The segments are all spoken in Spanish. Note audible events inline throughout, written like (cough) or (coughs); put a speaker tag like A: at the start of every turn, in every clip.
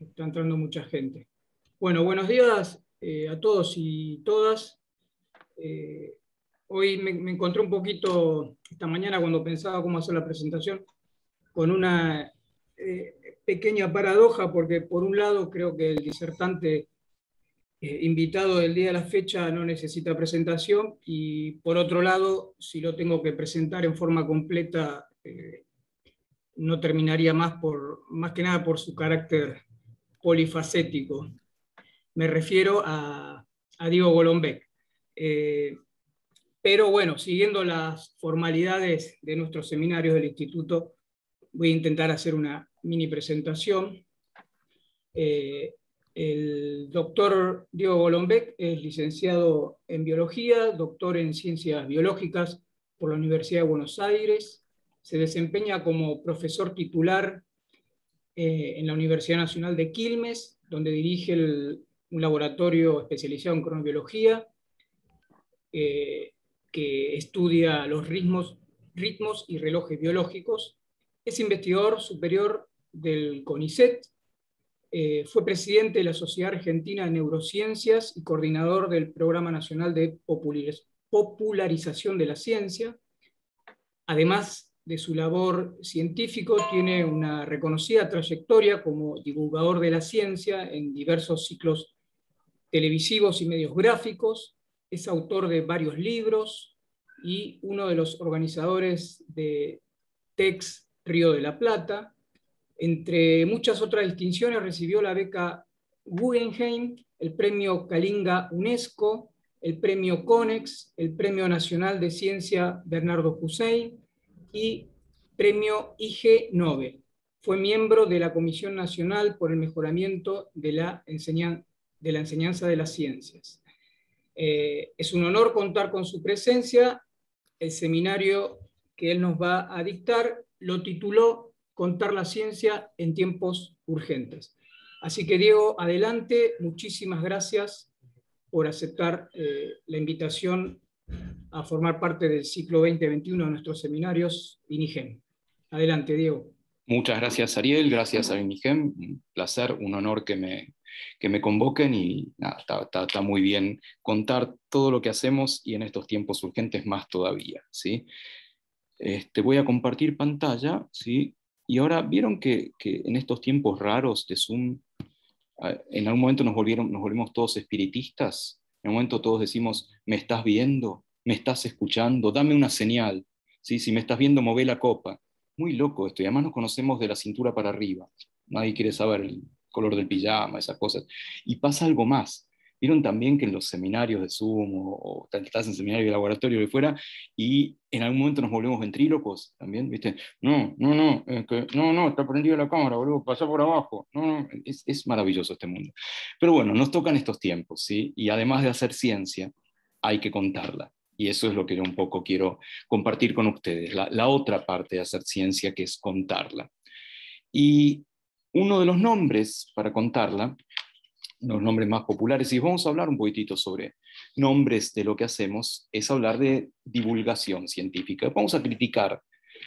A: está entrando mucha gente. Bueno, buenos días eh, a todos y todas. Eh, hoy me, encontré un poquito, esta mañana cuando pensaba cómo hacer la presentación, con una eh, pequeña paradoja, porque por un lado creo que el disertante invitado del día de la fecha no necesita presentación y por otro lado, si lo tengo que presentar en forma completa, no terminaría más, por, más que nada por su carácter polifacético. Me refiero a, Diego Golombek. Eh, pero bueno, siguiendo las formalidades de nuestros seminarios del instituto, voy a intentar hacer una mini presentación. Eh, el doctor Diego Golombek es licenciado en biología, doctor en ciencias biológicas por la Universidad de Buenos Aires, se desempeña como profesor titular eh, en la Universidad Nacional de Quilmes, donde dirige un laboratorio especializado en cronobiología, eh, que estudia los ritmos, ritmos y relojes biológicos. Es investigador superior del CONICET, eh, fue presidente de la Sociedad Argentina de Neurociencias y coordinador del Programa Nacional de Popularización de la Ciencia. Además, de su labor científico, tiene una reconocida trayectoria como divulgador de la ciencia en diversos ciclos televisivos y medios gráficos, es autor de varios libros y uno de los organizadores de TEX Río de la Plata. Entre muchas otras distinciones recibió la beca Guggenheim, el premio Kalinga UNESCO, el premio CONEX, el premio nacional de ciencia Bernardo Hussein, y Premio IG Nobel. Fue miembro de la Comisión Nacional por el Mejoramiento de la, Enseñanza de las Ciencias. Eh, es un honor contar con su presencia. El seminario que él nos va a dictar lo tituló Contar la ciencia en tiempos urgentes. Así que Diego, adelante. Muchísimas gracias por aceptar eh, la invitación a formar parte del ciclo 2021 de nuestros seminarios INIGEM. Adelante, Diego.
B: Muchas gracias, Ariel. Gracias a INIGEM. Un placer, un honor que me, que me convoquen y está, muy bien contar todo lo que hacemos y en estos tiempos urgentes más todavía. ¿sí? Este, voy a compartir pantalla. ¿sí? Y ahora, ¿vieron que, que en estos tiempos raros de Zoom, en algún momento nos, volvieron, nos volvimos todos espiritistas? En un momento todos decimos, ¿me estás viendo? ¿Me estás escuchando? Dame una señal. ¿Sí? Si me estás viendo, move la copa. Muy loco esto. Y además nos conocemos de la cintura para arriba. Nadie quiere saber el color del pijama, esas cosas. Y pasa algo más. Vieron también que en los seminarios de Zoom o, estás en seminario de laboratorio de fuera y en algún momento nos volvemos ventrílocos también, ¿viste? No, no, no, no, no, está prendida la cámara, boludo, pasa por abajo. No, no, es, es, maravilloso este mundo. Pero bueno, nos tocan estos tiempos, ¿sí? Y además de hacer ciencia, hay que contarla. Y eso es lo que yo un poco quiero compartir con ustedes, la, la otra parte de hacer ciencia, que es contarla. Y uno de los nombres para contarla los nombres más populares, y vamos a hablar un poquitito sobre nombres de lo que hacemos, es hablar de divulgación científica. Vamos a criticar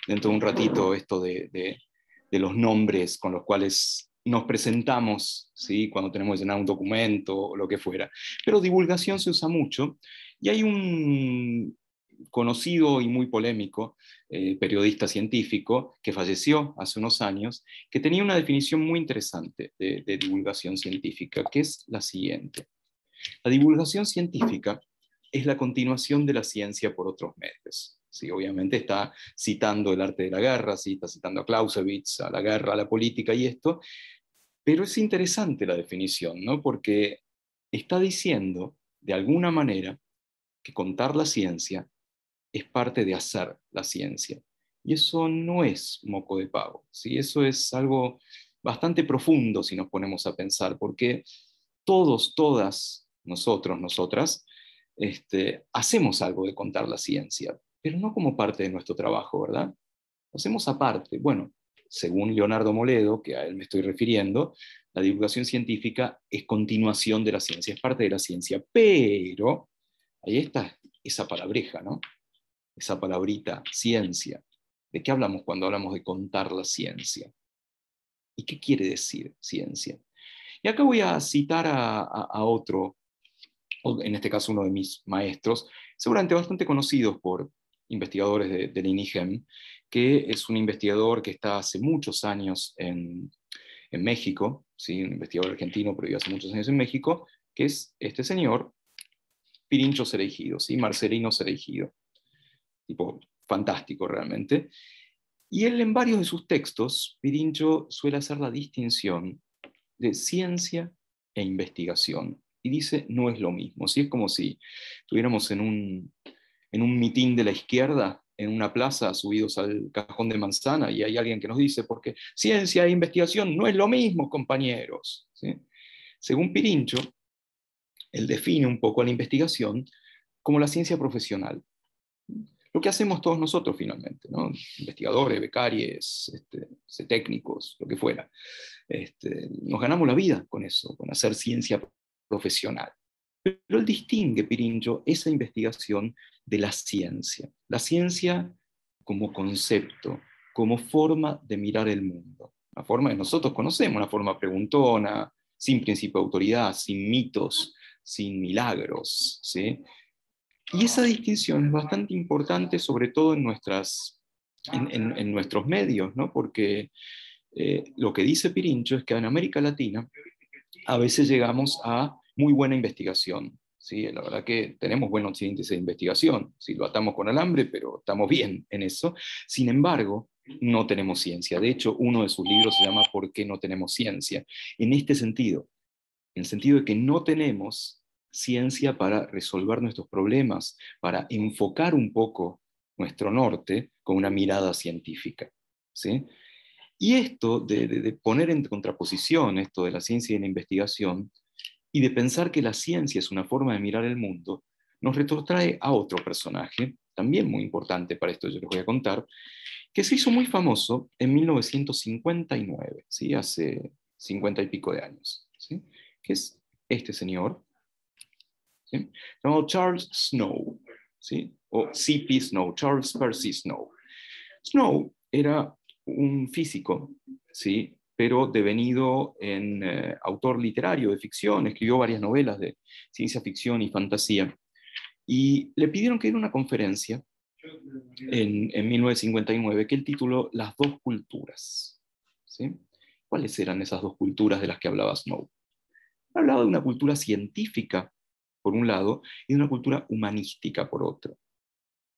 B: dentro de un ratito esto de, de, los nombres con los cuales nos presentamos, ¿sí? cuando tenemos que llenar un documento o lo que fuera. Pero divulgación se usa mucho y hay un conocido y muy polémico eh, periodista científico que falleció hace unos años, que tenía una definición muy interesante de, divulgación científica, que es la siguiente. La divulgación científica es la continuación de la ciencia por otros medios. Sí, obviamente está citando el arte de la guerra, sí, está citando a Clausewitz, a la guerra, a la política y esto, pero es interesante la definición, ¿no? porque está diciendo, de alguna manera, que contar la ciencia es parte de hacer la ciencia. Y eso no es moco de pavo, ¿sí? eso es algo bastante profundo si nos ponemos a pensar, porque todos, todas, nosotros, nosotras, este, hacemos algo de contar la ciencia, pero no como parte de nuestro trabajo, ¿verdad? Hacemos aparte. Bueno, según Leonardo Moledo, que a él me estoy refiriendo, la divulgación científica es continuación de la ciencia, es parte de la ciencia, pero ahí está esa palabreja, ¿no? Esa palabrita, ciencia. ¿De qué hablamos cuando hablamos de contar la ciencia? ¿Y qué quiere decir ciencia? Y acá voy a citar a, otro, en este caso uno de mis maestros, seguramente bastante conocidos por investigadores de, del INIGEM, que es un investigador que está hace muchos años en, en México, ¿sí? un investigador argentino, pero vive hace muchos años en México, que es este señor, Pirincho Cereigido, ¿sí? Marcelino Cereigido. Tipo fantástico realmente. Y él en varios de sus textos, Pirincho suele hacer la distinción de ciencia e investigación. Y dice, no es lo mismo. Si es como si estuviéramos en un, en un mitín de la izquierda, en una plaza, subidos al cajón de manzana, y hay alguien que nos dice, porque ciencia e investigación no es lo mismo, compañeros. Según Pirincho, él define un poco la investigación como la ciencia profesional. Lo que hacemos todos nosotros finalmente, investigadores, becarios, este, técnicos, lo que fuera. Este, nos ganamos la vida con eso, con hacer ciencia profesional. Pero él distingue, Pirincho, esa investigación de la ciencia. La ciencia como concepto, como forma de mirar el mundo. La forma que nosotros conocemos, una forma preguntona, sin principio de autoridad, sin mitos, sin milagros. ¿sí? Y esa distinción es bastante importante, sobre todo en, nuestras, en, nuestros medios, ¿no? porque eh, lo que dice Pirincho es que en América Latina a veces llegamos a muy buena investigación. ¿sí? La verdad que tenemos buenos índices de investigación, si lo atamos con alambre, pero estamos bien en eso. Sin embargo, no tenemos ciencia. De hecho, uno de sus libros se llama ¿Por qué no tenemos ciencia? En este sentido, en el sentido de que no tenemos ciencia para resolver nuestros problemas, para enfocar un poco nuestro norte con una mirada científica. ¿sí? Y esto de, poner en contraposición esto de la ciencia y la investigación, y de pensar que la ciencia es una forma de mirar el mundo, nos retrotrae a otro personaje, también muy importante para esto yo les voy a contar, que se hizo muy famoso en 1959, ¿sí? hace cincuenta y pico de años, ¿sí? que es este señor, ¿sí? Charles Snow, ¿sí? o C.P. Snow, Charles Percy Snow. Snow era un físico, ¿sí? pero devenido en eh, autor literario de ficción, escribió varias novelas de ciencia ficción y fantasía, y le pidieron que diera una conferencia en, en 1959 que el título Las dos culturas. ¿sí? ¿Cuáles eran esas dos culturas de las que hablaba Snow? Hablaba de una cultura científica por un lado, y una cultura humanística por otro.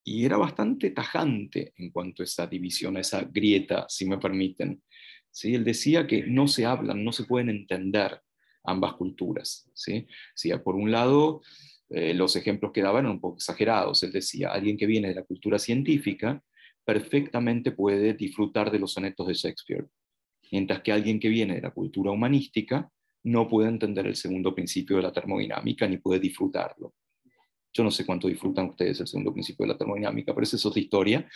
B: Y era bastante tajante en cuanto a esa división, a esa grieta, si me permiten. ¿Sí? Él decía que no se hablan, no se pueden entender ambas culturas. ¿sí? ¿Sí? Por un lado, eh, los ejemplos que daban eran un poco exagerados. Él decía, alguien que viene de la cultura científica perfectamente puede disfrutar de los sonetos de Shakespeare, mientras que alguien que viene de la cultura humanística no puede entender el segundo principio de la termodinámica ni puede disfrutarlo. Yo no sé cuánto disfrutan ustedes el segundo principio de la termodinámica, pero esa es otra historia.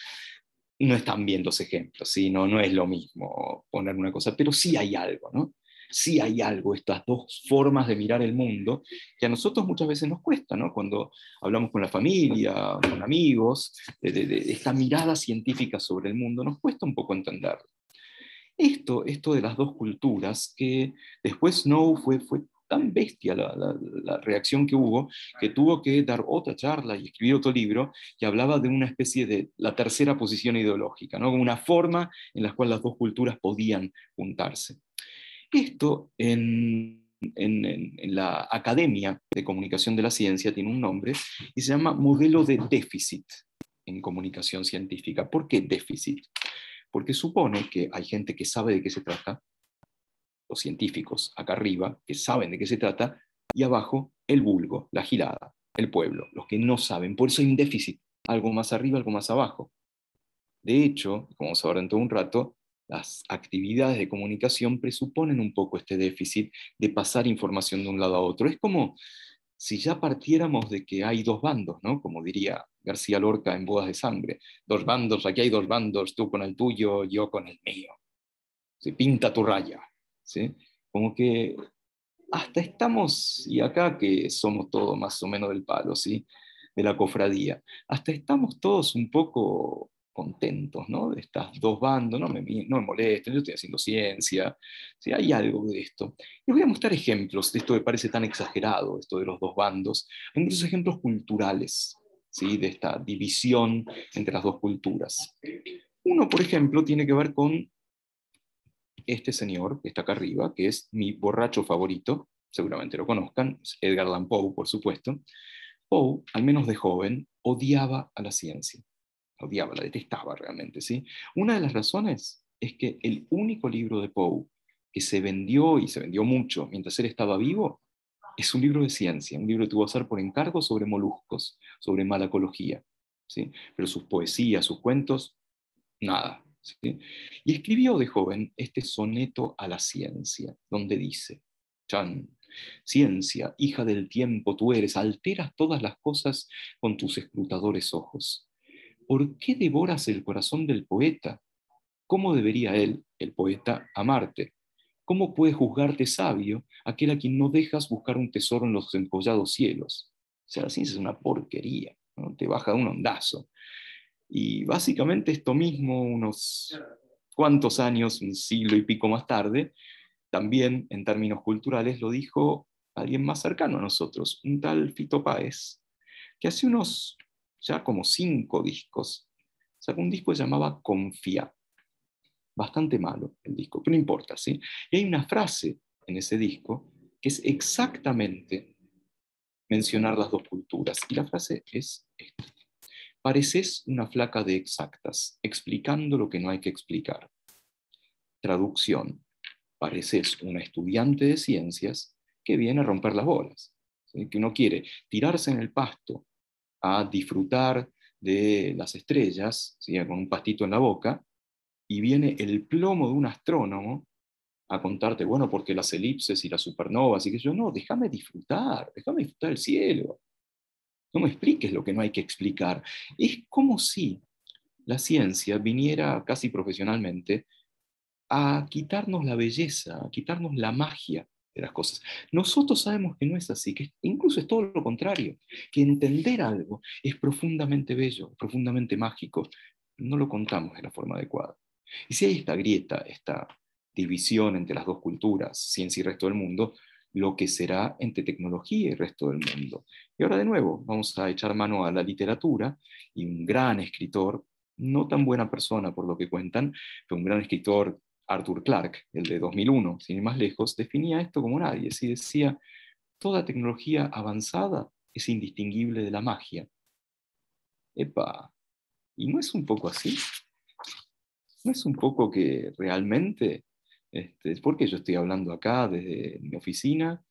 B: No están viendo ese ejemplos, ¿sí? no, no es lo mismo poner una cosa, pero sí hay algo, ¿no? Sí hay algo, estas dos formas de mirar el mundo, que a nosotros muchas veces nos cuesta, ¿no? Cuando hablamos con la familia, con amigos, de esta mirada científica sobre el mundo, nos cuesta un poco entenderlo. Esto, esto de las dos culturas, que después no fue, fue tan bestia la, reacción que hubo, que tuvo que dar otra charla y escribir otro libro que hablaba de una especie de la tercera posición ideológica, ¿no? una forma en la cual las dos culturas podían juntarse. Esto en, en, la Academia de Comunicación de la Ciencia tiene un nombre y se llama modelo de déficit en comunicación científica. ¿Por qué déficit? Porque supone que hay gente que sabe de qué se trata, los científicos acá arriba, que saben de qué se trata, y abajo el vulgo, la girada, el pueblo, los que no saben. Por eso hay un déficit, algo más arriba, algo más abajo. De hecho, como vamos a ver dentro de un rato, las actividades de comunicación presuponen un poco este déficit de pasar información de un lado a otro. Es como si ya partiéramos de que hay dos bandos, ¿no? Como diría García Lorca en Bodas de Sangre, dos bandos, aquí hay dos bandos, tú con el tuyo, yo con el mío. Se pinta tu raya, ¿sí? Como que hasta estamos, y acá que somos todos más o menos del palo, ¿sí? De la cofradía, hasta estamos todos un poco contentos, ¿no? De estas dos bandos, no me, no me molesten, yo estoy haciendo ciencia, si hay algo de esto. Les voy a mostrar ejemplos de esto que parece tan exagerado, esto de los dos bandos, hay muchos ejemplos culturales, ¿sí? De esta división entre las dos culturas. Uno, por ejemplo, tiene que ver con este señor que está acá arriba, que es mi borracho favorito, seguramente lo conozcan, Edgar Allan Poe, por supuesto. Poe, al menos de joven, odiaba a la ciencia odiaba, la detestaba realmente. ¿sí? Una de las razones es que el único libro de Poe que se vendió y se vendió mucho mientras él estaba vivo es un libro de ciencia, un libro que tuvo hacer por encargo sobre moluscos, sobre malacología. ¿sí? Pero sus poesías, sus cuentos, nada. ¿sí? Y escribió de joven este soneto a la ciencia, donde dice, Chan, ciencia, hija del tiempo tú eres, alteras todas las cosas con tus escrutadores ojos. ¿por qué devoras el corazón del poeta? ¿Cómo debería él, el poeta, amarte? ¿Cómo puede juzgarte sabio aquel a quien no dejas buscar un tesoro en los encollados cielos? O sea, la ciencia es una porquería, te baja un ondazo. Y básicamente esto mismo, unos cuantos años, un siglo y pico más tarde, también en términos culturales lo dijo alguien más cercano a nosotros, un tal Fito Páez, que hace unos ya como cinco discos, sacó un disco que llamaba Confía. Bastante malo el disco, pero no importa, ¿sí? Y hay una frase en ese disco que es exactamente mencionar las dos culturas. Y la frase es esta. Pareces una flaca de exactas, explicando lo que no hay que explicar. Traducción. Pareces una estudiante de ciencias que viene a romper las bolas, que uno quiere tirarse en el pasto a disfrutar de las estrellas, con un pastito en la boca, y viene el plomo de un astrónomo a contarte, bueno, porque las elipses y las supernovas, y que yo, no, déjame disfrutar, déjame disfrutar del cielo. No me expliques lo que no hay que explicar. Es como si la ciencia viniera casi profesionalmente a quitarnos la belleza, a quitarnos la magia de las cosas. Nosotros sabemos que no es así, que incluso es todo lo contrario, que entender algo es profundamente bello, profundamente mágico, no lo contamos de la forma adecuada. Y si hay esta grieta, esta división entre las dos culturas, ciencia y resto del mundo, lo que será entre tecnología y resto del mundo. Y ahora de nuevo, vamos a echar mano a la literatura y un gran escritor, no tan buena persona por lo que cuentan, pero un gran escritor Arthur Clarke, el de 2001, sin ir más lejos, definía esto como nadie. Si decía, toda tecnología avanzada es indistinguible de la magia. Epa, ¿y no es un poco así? ¿No es un poco que realmente, este, porque yo estoy hablando acá desde mi oficina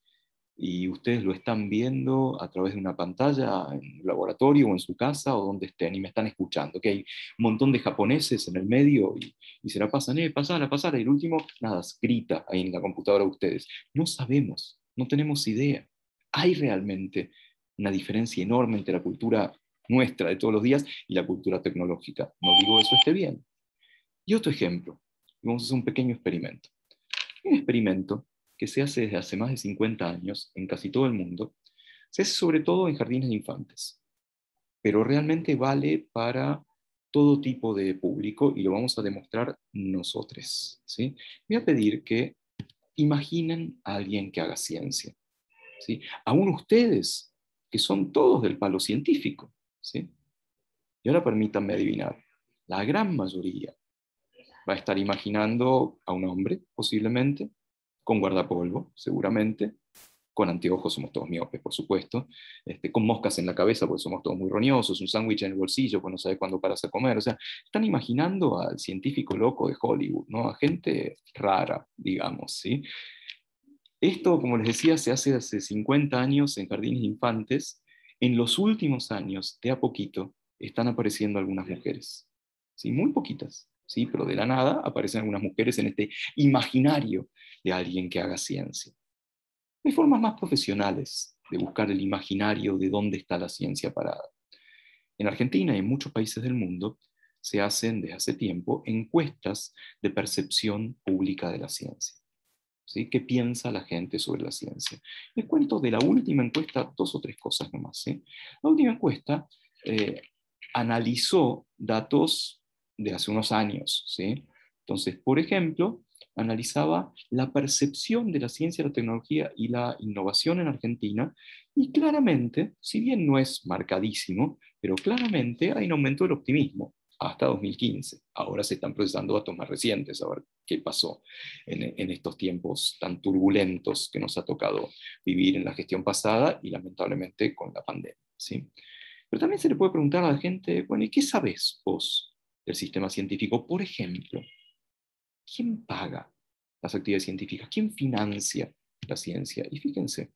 B: y ustedes lo están viendo a través de una pantalla en el laboratorio o en su casa o donde estén y me están escuchando, que hay un montón de japoneses en el medio y, se la pasan, eh, pasala, pasala, y el último, nada, grita ahí en la computadora de ustedes. No sabemos, no tenemos idea. Hay realmente una diferencia enorme entre la cultura nuestra de todos los días y la cultura tecnológica. No digo eso esté bien. Y otro ejemplo, vamos a hacer un pequeño experimento. Un experimento que se hace desde hace más de 50 años en casi todo el mundo, se hace sobre todo en jardines de infantes, pero realmente vale para todo tipo de público y lo vamos a demostrar nosotros. ¿sí? Voy a pedir que imaginen a alguien que haga ciencia. ¿sí? Aún ustedes, que son todos del palo científico. ¿sí? Y ahora permítanme adivinar, la gran mayoría va a estar imaginando a un hombre, posiblemente, con guardapolvo, seguramente, con anteojos, somos todos miopes, por supuesto, este, con moscas en la cabeza, porque somos todos muy roñosos, un sándwich en el bolsillo, pues no sabe cuándo paras a comer. O sea, están imaginando al científico loco de Hollywood, ¿no? A gente rara, digamos, ¿sí? Esto, como les decía, se hace hace 50 años en jardines infantes. En los últimos años, de a poquito, están apareciendo algunas mujeres. ¿sí? Muy poquitas, ¿sí? pero de la nada aparecen algunas mujeres en este imaginario de alguien que haga ciencia. Hay formas más profesionales de buscar el imaginario de dónde está la ciencia parada. En Argentina y en muchos países del mundo se hacen desde hace tiempo encuestas de percepción pública de la ciencia. ¿Sí? ¿Qué piensa la gente sobre la ciencia? Les cuento de la última encuesta dos o tres cosas nomás. La última encuesta eh, analizó datos de hace unos años. ¿sí? Entonces, por ejemplo, analizaba la percepción de la ciencia, la tecnología y la innovación en Argentina y claramente, si bien no es marcadísimo, pero claramente hay un aumento del optimismo hasta 2015. Ahora se están procesando datos más recientes, a ver qué pasó en, en, estos tiempos tan turbulentos que nos ha tocado vivir en la gestión pasada y lamentablemente con la pandemia. ¿sí? Pero también se le puede preguntar a la gente, bueno, ¿y qué sabes vos del sistema científico? Por ejemplo, ¿quién paga las actividades científicas? ¿Quién financia la ciencia? Y fíjense,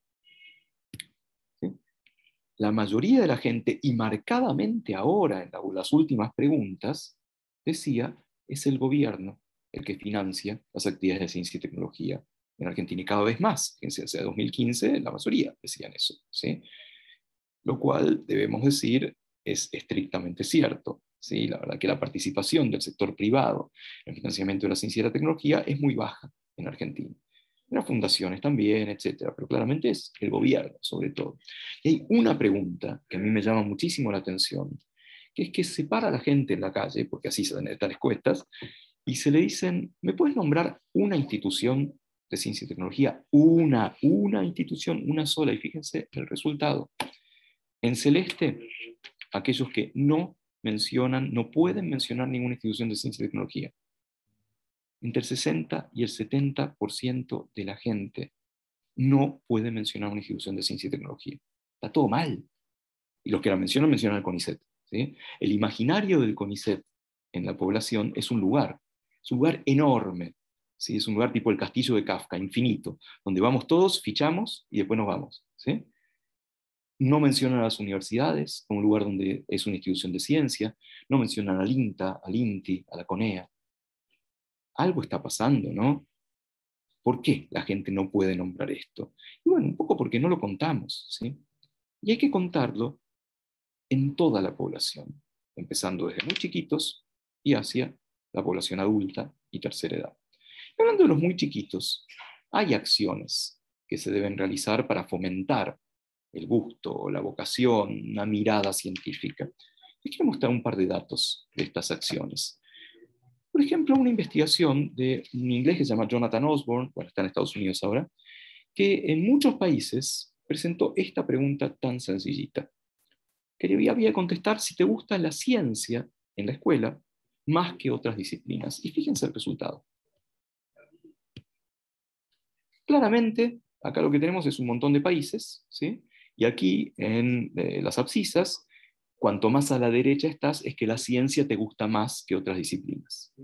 B: la mayoría de la gente, y marcadamente ahora en las últimas preguntas, decía, es el gobierno el que financia las actividades de ciencia y tecnología en Argentina y cada vez más. Fíjense, desde 2015 la mayoría decían eso. ¿sí? Lo cual, debemos decir, es estrictamente cierto. ¿Sí? La verdad que la participación del sector privado en el financiamiento de la ciencia y la tecnología es muy baja en Argentina las fundaciones también, etcétera, pero claramente es el gobierno, sobre todo. Y hay una pregunta que a mí me llama muchísimo la atención, que es que se para a la gente en la calle, porque así se dan tales cuestas, y se le dicen, ¿me puedes nombrar una institución de ciencia y tecnología? Una, una institución, una sola, y fíjense el resultado. En celeste, aquellos que no mencionan, no pueden mencionar ninguna institución de ciencia y tecnología entre el 60 y el 70% de la gente no puede mencionar una institución de ciencia y tecnología. Está todo mal. Y los que la mencionan, mencionan el CONICET. El imaginario del CONICET en la población es un lugar, es un lugar enorme. ¿sí? Es un lugar tipo el castillo de Kafka, infinito, donde vamos todos, fichamos y después nos vamos. ¿sí? No mencionan a las universidades como lugar donde es una institución de ciencia, no mencionan al INTA, al INTI, a la CONEA algo está pasando, ¿no? ¿Por qué la gente no puede nombrar esto? Y bueno, un poco porque no lo contamos, ¿sí? Y hay que contarlo en toda la población, empezando desde muy chiquitos y hacia la población adulta y tercera edad. hablando de los muy chiquitos, hay acciones que se deben realizar para fomentar el gusto, la vocación, una mirada científica. Les quiero mostrar un par de datos de estas acciones. Por ejemplo, una investigación de un inglés que se llama Jonathan Osborne, bueno, está en Estados Unidos ahora, que en muchos países presentó esta pregunta tan sencillita. Quería contestar si te gusta la ciencia en la escuela más que otras disciplinas. Y fíjense el resultado. Claramente, acá lo que tenemos es un montón de países, ¿sí? Y aquí en eh, las abscisas cuanto más a la derecha estás, es que la ciencia te gusta más que otras disciplinas.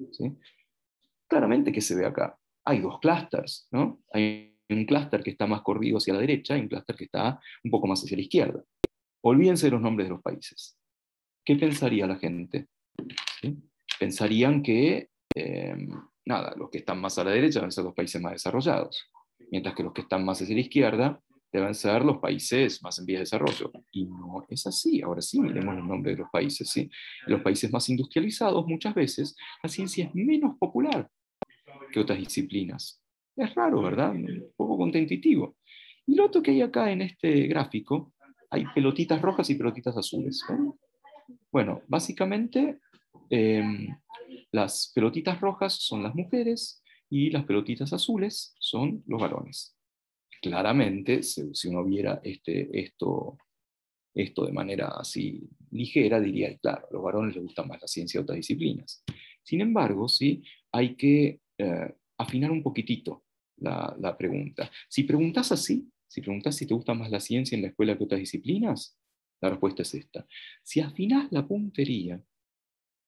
B: Claramente que se ve acá. Hay dos clústeres, ¿no? Hay un clúster que está más corrido hacia la derecha y un clúster que está un poco más hacia la izquierda. Olvídense de los nombres de los países. ¿Qué pensaría la gente? Pensarían que, em, nada, los que están más a la derecha van a ser los países más desarrollados, mientras que los que están más hacia la izquierda deben ser los países más en vías de desarrollo. Y no es así. Ahora sí, miremos los nombres de los países. ¿sí? En los países más industrializados, muchas veces, la ciencia es menos popular que otras disciplinas. Es raro, ¿verdad? Un poco contraintuitivo. Y lo otro que hay acá en este gráfico, hay pelotitas rojas y pelotitas azules. Bueno, básicamente, em, las pelotitas rojas son las mujeres y las pelotitas azules son los varones claramente, si uno viera este, esto, de manera así ligera, diría, claro, a los varones les gusta más la ciencia y otras disciplinas. Sin embargo, ¿sí? hay que eh, afinar un poquitito la, la, pregunta. Si preguntas así, si preguntas si te gusta más la ciencia en la escuela que otras disciplinas, la respuesta es esta. Si afinas la puntería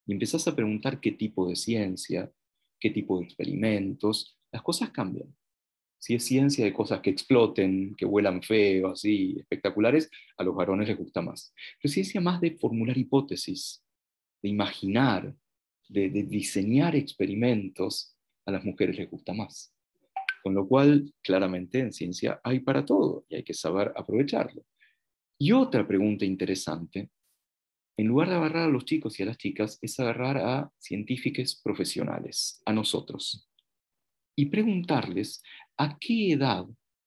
B: y empezás a preguntar qué tipo de ciencia, qué tipo de experimentos, las cosas cambian. Si es ciencia de cosas que exploten, que vuelan feo, así, espectaculares, a los varones les gusta más. Pero ciencia más de formular hipótesis, de imaginar, de, diseñar experimentos, a las mujeres les gusta más. Con lo cual, claramente en ciencia hay para todo y hay que saber aprovecharlo. Y otra pregunta interesante, en lugar de agarrar a los chicos y a las chicas, es agarrar a científicos profesionales, a nosotros, y preguntarles ¿A qué edad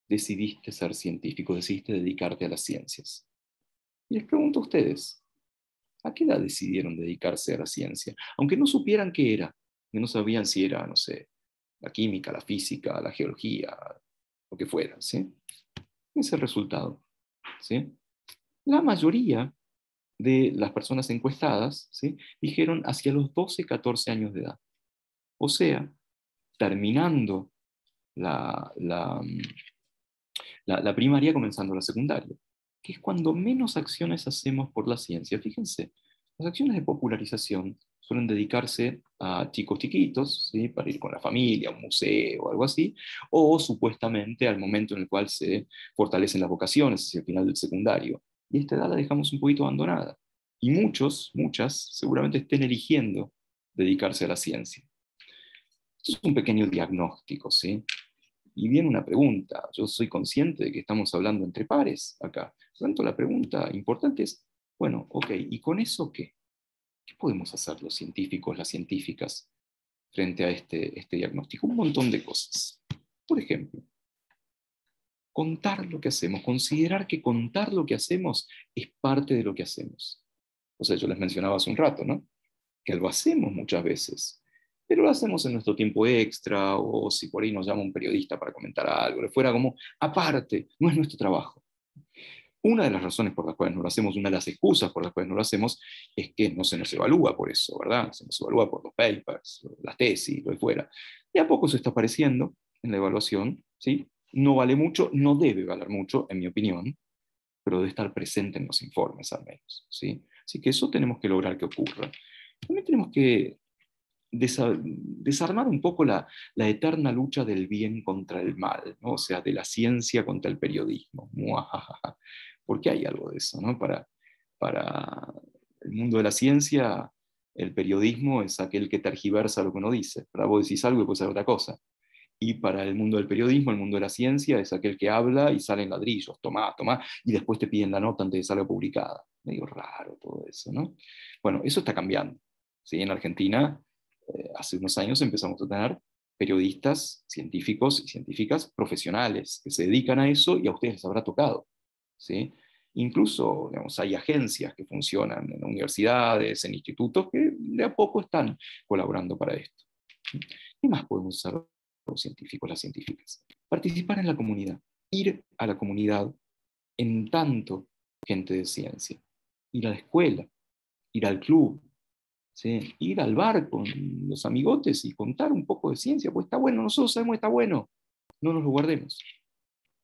B: decidiste ser científico, decidiste dedicarte a las ciencias? Y les pregunto a ustedes, ¿A qué edad decidieron dedicarse a la ciencia? Aunque no supieran qué era, que no sabían si era, no sé, la química, la física, la geología, lo que fuera, ¿sí? Es el resultado, ¿sí? La mayoría de las personas encuestadas ¿sí? dijeron hacia los 12, 14 años de edad. O sea, terminando la, primaria, comenzando la secundaria, que es cuando menos acciones hacemos por la ciencia. Fíjense, las acciones de popularización suelen dedicarse a chicos chiquitos, ¿sí? para ir con la familia a un museo o algo así, o supuestamente al momento en el cual se fortalecen las vocaciones, hacia el final del secundario. Y esta edad la dejamos un poquito abandonada. Y muchos, muchas, seguramente estén eligiendo dedicarse a la ciencia. Esto es un pequeño diagnóstico, ¿sí? Y viene una pregunta. Yo soy consciente de que estamos hablando entre pares acá. Por tanto, la pregunta importante es, bueno, ok, ¿y con eso qué? ¿Qué podemos hacer los científicos, las científicas, frente a este, este diagnóstico? Un montón de cosas. Por ejemplo, contar lo que hacemos, considerar que contar lo que hacemos es parte de lo que hacemos. O sea, yo les mencionaba hace un rato, ¿no? Que lo hacemos muchas veces, pero lo hacemos en nuestro tiempo extra o si por ahí nos llama un periodista para comentar algo, le fuera como aparte, no es nuestro trabajo. Una de las razones por las cuales no lo hacemos, una de las excusas por las cuales no lo hacemos, es que no se nos evalúa por eso, ¿verdad? Se nos evalúa por los papers, las tesis, lo de fuera. Y a poco se está apareciendo en la evaluación, ¿sí? No vale mucho, no debe valer mucho, en mi opinión, pero debe estar presente en los informes al menos, ¿sí? Así que eso tenemos que lograr que ocurra. También tenemos que desarmar un poco la, eterna lucha del bien contra el mal, ¿no? o sea, de la ciencia contra el periodismo. Porque hay algo de eso, ¿no? Para, el mundo de la ciencia, el periodismo es aquel que tergiversa lo que uno dice. Para vos decís algo y puede ser otra cosa. Y para el mundo del periodismo, el mundo de la ciencia, es aquel que habla y salen ladrillos, tomá, tomá, y después te piden la nota antes de salga publicada. Medio raro todo eso, ¿no? Bueno, eso está cambiando. ¿sí? En Argentina eh, hace unos años empezamos a tener periodistas, científicos y científicas profesionales que se dedican a eso y a ustedes les habrá tocado. ¿sí? Incluso digamos, hay agencias que funcionan en universidades, en institutos, que de a poco están colaborando para esto. ¿Qué más podemos hacer los científicos, las científicas? Participar en la comunidad, ir a la comunidad en tanto gente de ciencia, ir a la escuela, ir al club, ir al bar con los amigotes y contar un poco de ciencia, pues está bueno, nosotros sabemos que está bueno, no nos lo guardemos.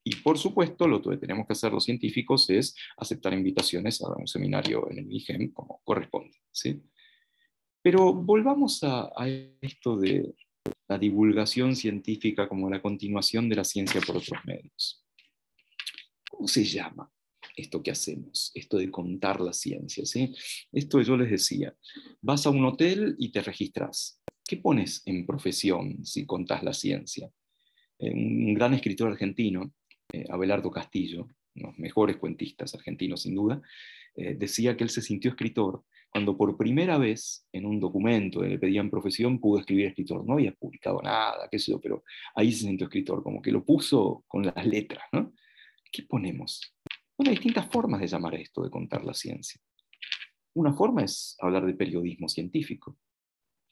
B: Y por supuesto, lo que tenemos que hacer los científicos es aceptar invitaciones a un seminario en el IGEM como corresponde. Pero volvamos a esto de la divulgación científica como la continuación de la ciencia por otros medios. ¿Cómo se llama? Esto que hacemos, esto de contar la ciencia. ¿sí? Esto yo les decía, vas a un hotel y te registras. ¿Qué pones en profesión si contás la ciencia? Eh, un gran escritor argentino, eh, Abelardo Castillo, los mejores cuentistas argentinos sin duda, eh, decía que él se sintió escritor cuando por primera vez en un documento le pedían profesión pudo escribir escritor. No había publicado nada, qué sé yo, pero ahí se sintió escritor, como que lo puso con las letras. ¿no? ¿Qué ponemos? Hay distintas formas de llamar esto de contar la ciencia. Una forma es hablar de periodismo científico,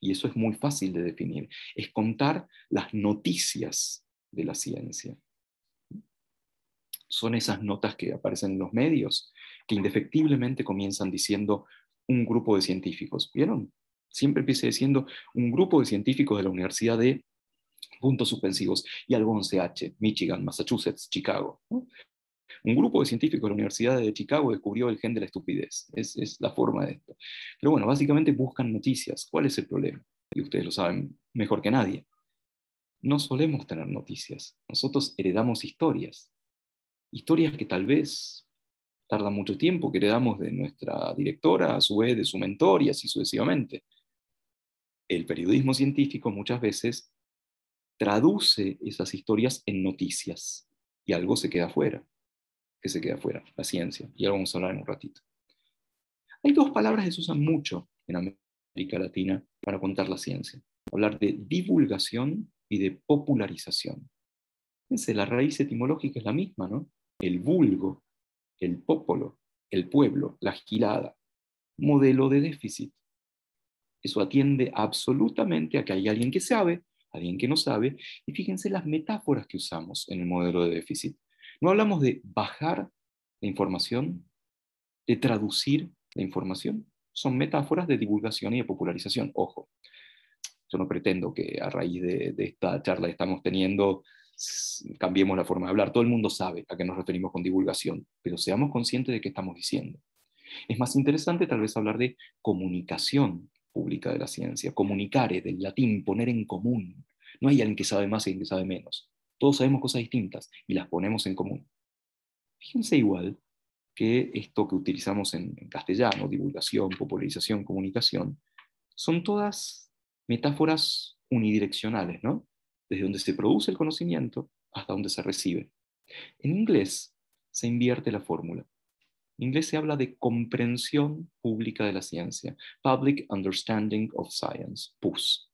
B: y eso es muy fácil de definir. Es contar las noticias de la ciencia. Son esas notas que aparecen en los medios, que indefectiblemente comienzan diciendo un grupo de científicos. ¿Vieron? Siempre empieza diciendo un grupo de científicos de la Universidad de puntos suspensivos y algo 11H, Michigan, Massachusetts, Chicago. Un grupo de científicos de la Universidad de Chicago descubrió el gen de la estupidez. Es, es la forma de esto. Pero bueno, básicamente buscan noticias. ¿Cuál es el problema? Y ustedes lo saben mejor que nadie. No solemos tener noticias. Nosotros heredamos historias. Historias que tal vez tardan mucho tiempo, que heredamos de nuestra directora, a su vez de su mentor y así sucesivamente. El periodismo científico muchas veces traduce esas historias en noticias y algo se queda fuera que se queda fuera, la ciencia, y ahora vamos a hablar en un ratito. Hay dos palabras que se usan mucho en América Latina para contar la ciencia. Hablar de divulgación y de popularización. Fíjense, la raíz etimológica es la misma, ¿no? El vulgo, el popolo, el pueblo, la gilada. modelo de déficit. Eso atiende absolutamente a que hay alguien que sabe, alguien que no sabe, y fíjense las metáforas que usamos en el modelo de déficit. No hablamos de bajar la información, de traducir la información, son metáforas de divulgación y de popularización. Ojo, yo no pretendo que a raíz de, esta charla que estamos teniendo cambiemos la forma de hablar. Todo el mundo sabe a qué nos referimos con divulgación, pero seamos conscientes de qué estamos diciendo. Es más interesante tal vez hablar de comunicación pública de la ciencia, comunicare, del latín, poner en común. No hay alguien que sabe más y alguien que sabe menos. Todos sabemos cosas distintas y las ponemos en común. Fíjense igual que esto que utilizamos en, castellano, divulgación, popularización, comunicación, son todas metáforas unidireccionales, ¿no? Desde donde se produce el conocimiento hasta donde se recibe. En inglés se invierte la fórmula. En inglés se habla de comprensión pública de la ciencia, Public Understanding of Science, PUS.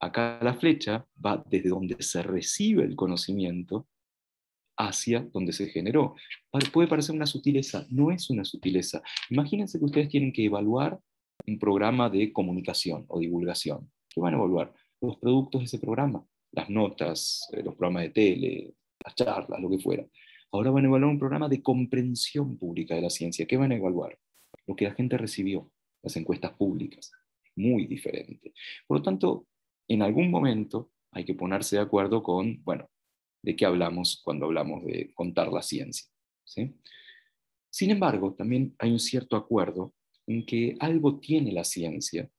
B: Acá la flecha va desde donde se recibe el conocimiento hacia donde se generó. Puede parecer una sutileza, no es una sutileza. Imagínense que ustedes tienen que evaluar un programa de comunicación o divulgación. ¿Qué van a evaluar? Los productos de ese programa, las notas, eh, los programas de tele, las charlas, lo que fuera. Ahora van a evaluar un programa de comprensión pública de la ciencia. ¿Qué van a evaluar? Lo que la gente recibió, las encuestas públicas. Muy diferente. Por lo tanto, en algún momento hay que ponerse de acuerdo con, bueno, de qué hablamos cuando hablamos de contar la ciencia. Sin embargo, también hay un cierto acuerdo en que algo tiene la ciencia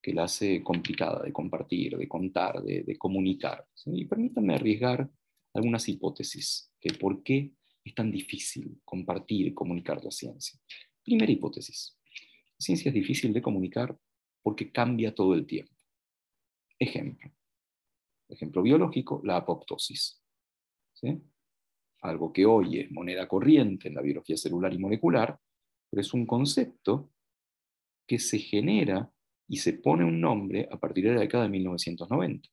B: que la hace complicada de compartir, de contar, de, comunicar. Y permítanme arriesgar algunas hipótesis de por qué es tan difícil compartir y comunicar la ciencia. Primera hipótesis. La ciencia es difícil de comunicar porque cambia todo el tiempo. Ejemplo. Ejemplo biológico, la apoptosis. Algo que hoy es moneda corriente en la biología celular y molecular, pero es un concepto que se genera y se pone un nombre a partir de la década de 1990.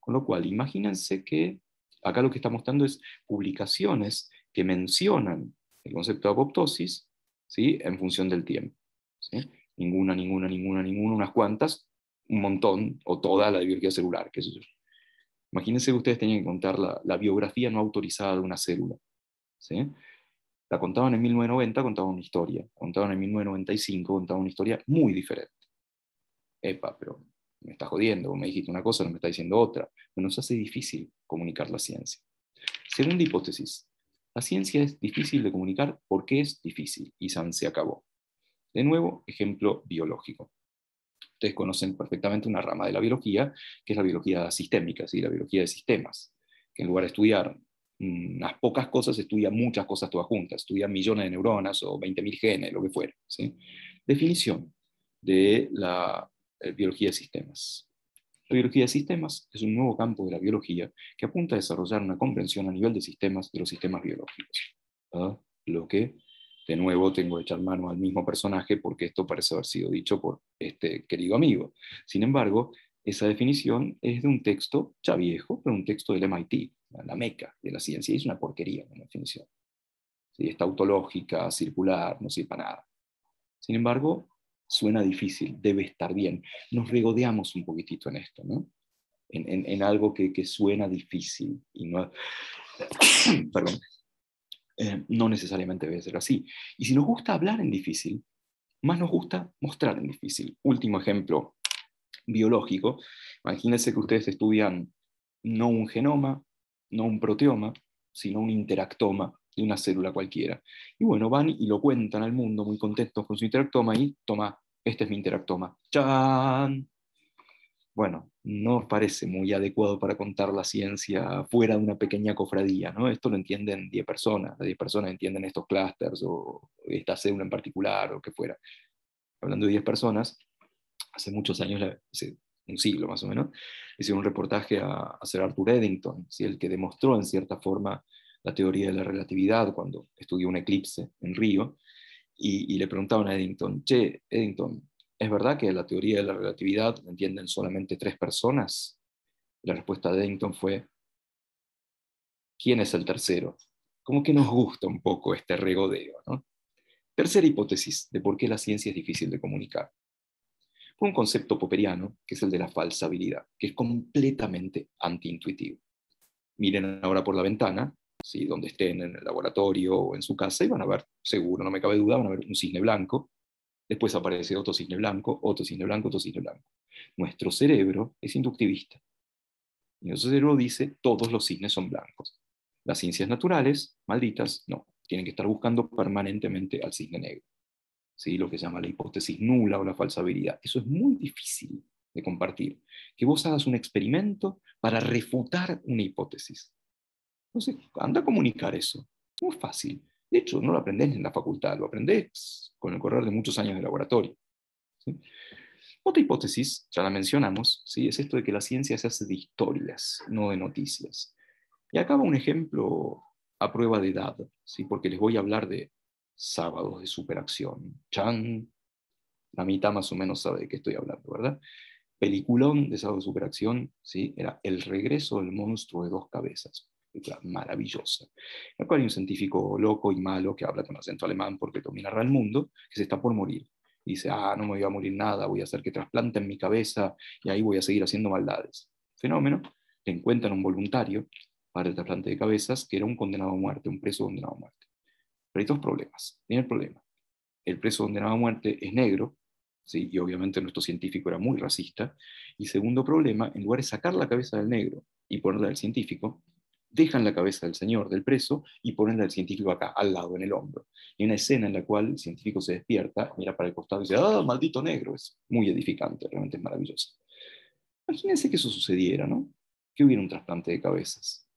B: Con lo cual, imagínense que acá lo que está mostrando es publicaciones que mencionan el concepto de apoptosis ¿sí? en función del tiempo. Ninguna, ninguna, ninguna, ninguna, unas cuantas, un montón, o toda la biología celular, qué sé yo. Imagínense que ustedes tenían que contar la, biografía no autorizada de una célula. ¿sí? La contaban en 1990, contaban una historia. Contaban en 1995, contaban una historia muy diferente. Epa, pero me está jodiendo, me dijiste una cosa, no me está diciendo otra. Nos hace difícil comunicar la ciencia. Segunda hipótesis, la ciencia es difícil de comunicar porque es difícil y se acabó. De nuevo, ejemplo biológico. Ustedes conocen perfectamente una rama de la biología, que es la biología sistémica, ¿sí? la biología de sistemas, que en lugar de estudiar unas pocas cosas, estudia muchas cosas todas juntas, estudia millones de neuronas o 20.000 genes, lo que fuera. ¿sí? Definición de la eh, biología de sistemas. La biología de sistemas es un nuevo campo de la biología que apunta a desarrollar una comprensión a nivel de sistemas de los sistemas biológicos. Lo que de nuevo tengo que echar mano al mismo personaje porque esto parece haber sido dicho por este querido amigo. Sin embargo, esa definición es de un texto ya pero un texto del MIT, la meca de la ciencia, y es una porquería la definición. ¿Sí? Está autológica, circular, no sirve para nada. Sin embargo, suena difícil, debe estar bien. Nos regodeamos un poquitito en esto, ¿no? En, algo que, que, suena difícil y no... (coughs) Perdón eh, no necesariamente debe ser así. Y si nos gusta hablar en difícil, más nos gusta mostrar en difícil. Último ejemplo biológico. Imagínense que ustedes estudian no un genoma, no un proteoma, sino un interactoma de una célula cualquiera. Y bueno, van y lo cuentan al mundo muy contentos con su interactoma y toma, este es mi interactoma. ¡Chan! Bueno, no parece muy adecuado para contar la ciencia fuera de una pequeña cofradía, ¿no? Esto lo entienden 10 personas, 10 personas entienden estos clústeres o esta célula en particular o que fuera. Hablando de 10 personas, hace muchos años, hace un siglo más o menos, hicieron un reportaje a, Sir Arthur Eddington, ¿sí? el que demostró en cierta forma la teoría de la relatividad cuando estudió un eclipse en Río, y, y le preguntaban a Eddington, che, Eddington, ¿Es verdad que la teoría de la relatividad la entienden solamente tres personas? La respuesta de Eddington fue, ¿quién es el tercero? Como que nos gusta un poco este regodeo, ¿no? Tercera hipótesis de por qué la ciencia es difícil de comunicar. Un concepto popperiano, que es el de la falsabilidad, que es completamente antiintuitivo. Miren ahora por la ventana, ¿sí? donde estén en el laboratorio o en su casa, y van a ver, seguro, no me cabe duda, van a ver un cisne blanco, después aparece otro cisne blanco, otro cisne blanco, otro cisne blanco. Nuestro cerebro es inductivista. Y nuestro cerebro dice, todos los cisnes son blancos. Las ciencias naturales, malditas, no, tienen que estar buscando permanentemente al cisne negro. ¿Sí? Lo que se llama la hipótesis nula o la falsabilidad. Eso es muy difícil de compartir. Que vos hagas un experimento para refutar una hipótesis. Entonces, anda a comunicar eso. Muy fácil. De hecho, no lo aprendés en la facultad, lo aprendés con el correr de muchos años de laboratorio. Otra hipótesis, ya la mencionamos, ¿sí? es esto de que la ciencia se hace de historias, no de noticias. Y acá va un ejemplo a prueba de edad, ¿sí? porque les voy a hablar de sábados de superacción. Chan, la mitad más o menos sabe de qué estoy hablando, ¿verdad? Peliculón de sábado de superacción, ¿sí? era El regreso del monstruo de dos cabezas. Maravillosa. En la cual hay un científico loco y malo que habla con acento alemán porque dominará el mundo, que se está por morir. Dice, ah, no me voy a morir nada, voy a hacer que trasplanten mi cabeza y ahí voy a seguir haciendo maldades. Fenómeno, le encuentran un voluntario para el trasplante de cabezas, que era un condenado a muerte, un preso condenado a muerte. Pero hay dos problemas. Tiene el problema. El preso condenado a muerte es negro, ¿sí? y obviamente nuestro científico era muy racista. Y segundo problema, en lugar de sacar la cabeza del negro y ponerla al científico, dejan la cabeza del señor, del preso, y ponen al científico acá, al lado, en el hombro. Y una escena en la cual el científico se despierta, mira para el costado y dice, ¡ah, maldito negro! Es muy edificante, realmente es maravilloso. Imagínense que eso sucediera, ¿no? Que hubiera un trasplante de cabezas.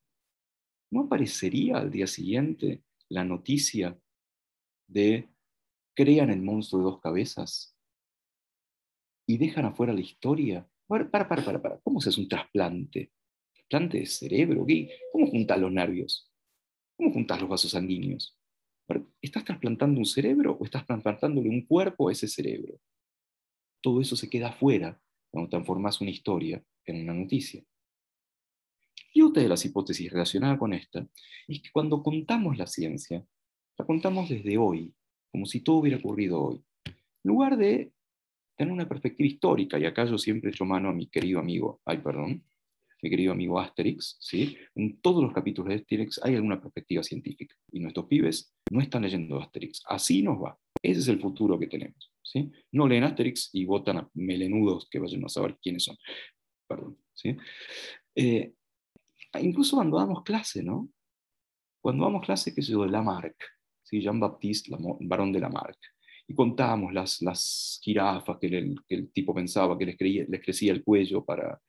B: ¿no aparecería al día siguiente la noticia de crean el monstruo de dos cabezas y dejan afuera la historia? Para, para, para, para, ¿Cómo se hace un trasplante? ¿Trasplante de cerebro? ¿Cómo juntas los nervios? ¿Cómo juntas los vasos sanguíneos? ¿Estás trasplantando un cerebro o estás trasplantándole un cuerpo a ese cerebro? Todo eso se queda afuera cuando transformas una historia en una noticia. Y otra de las hipótesis relacionada con esta es que cuando contamos la ciencia, la contamos desde hoy, como si todo hubiera ocurrido hoy, en lugar de tener una perspectiva histórica, y acá yo siempre echo mano a mi querido amigo, ay perdón, mi querido amigo Asterix, ¿sí? en todos los capítulos de Asterix hay alguna perspectiva científica, y nuestros pibes no están leyendo Asterix, así nos va, ese es el futuro que tenemos. ¿sí? No leen Asterix y votan a melenudos que vayan a saber quiénes son. Perdón. ¿sí? Eh, incluso cuando damos clase, ¿no? Cuando damos clase, qué sé yo, de Lamarck, ¿sí? Jean-Baptiste, varón de Lamarck, y contábamos las, las jirafas que el, que el tipo pensaba que les, creía, les crecía el cuello para,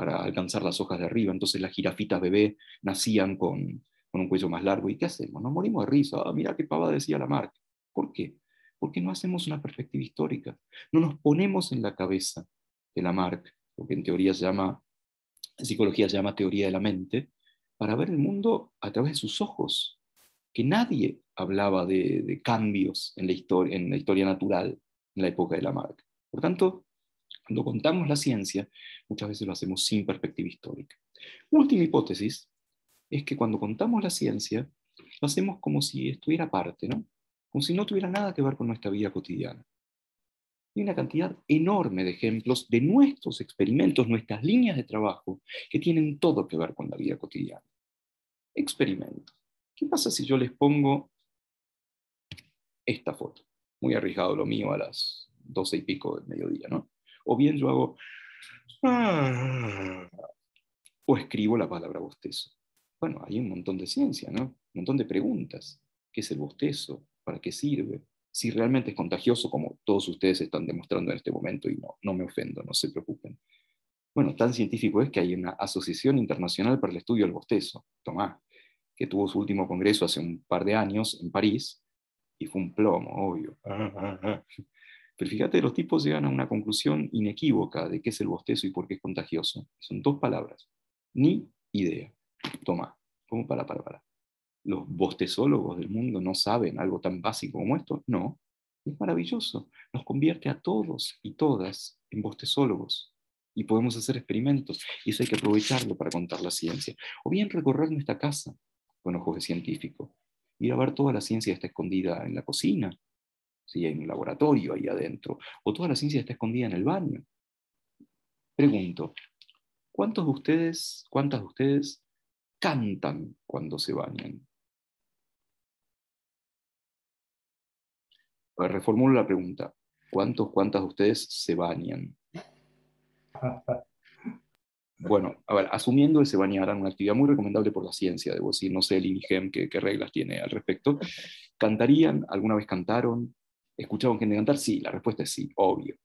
B: para alcanzar las hojas de arriba, entonces las jirafitas bebé nacían con, con un cuello más largo. ¿Y qué hacemos? Nos morimos de risa. Ah, mira qué pava decía Lamarck. ¿Por qué? Porque no hacemos una perspectiva histórica. No nos ponemos en la cabeza de Lamarck, lo que en teoría se llama en psicología se llama teoría de la mente, para ver el mundo a través de sus ojos, que nadie hablaba de, cambios en la, historia, en la historia natural en la época de Lamarck. Por tanto, cuando contamos la ciencia, muchas veces lo hacemos sin perspectiva histórica. Última hipótesis es que cuando contamos la ciencia, lo hacemos como si estuviera aparte, ¿no? como si no tuviera nada que ver con nuestra vida cotidiana. Hay una cantidad enorme de ejemplos de nuestros experimentos, nuestras líneas de trabajo, que tienen todo que ver con la vida cotidiana. Experimento. ¿Qué pasa si yo les pongo esta foto? Muy arriesgado lo mío a las doce y pico del mediodía, ¿no? O bien yo hago... O escribo la palabra bostezo. Bueno, hay un montón de ciencia, ¿no? Un montón de preguntas. ¿Qué es el bostezo? ¿Para qué sirve? si realmente es contagioso, como todos ustedes están demostrando en este momento, y no, no me ofendo, no se preocupen. Bueno, tan científico es que hay una asociación internacional para el estudio del bostezo, Tomás, que tuvo su último congreso hace un par de años en París, y fue un plomo, obvio. Pero fíjate, los tipos llegan a una conclusión inequívoca de qué es el bostezo y por qué es contagioso. Son dos palabras, ni idea. Toma, ¿cómo para, para, para? los bostezólogos del mundo no saben algo tan básico como esto? No, es maravilloso. Nos convierte a todos y todas en bostezólogos y podemos hacer experimentos y eso hay que aprovecharlo para contar la ciencia. O bien recorrer nuestra casa con ojos de científico, ir a ver toda la ciencia que está escondida en la cocina, ¿sí? hay un laboratorio ahí adentro, o toda la ciencia está escondida en el baño. Pregunto, ¿cuántos de ustedes, cuántas de ustedes cantan cuando se bañan? reformulo la pregunta. ¿Cuántos, cuántas de ustedes se bañan? Bueno, asumiendo que se bañaran, una actividad muy recomendable por la ciencia, debo decir, no sé el INIGEM qué reglas tiene al respecto, ¿cantarían? ¿Alguna vez cantaron? ¿Escuchaban gente cantar? Sí, la respuesta es sí, obvio.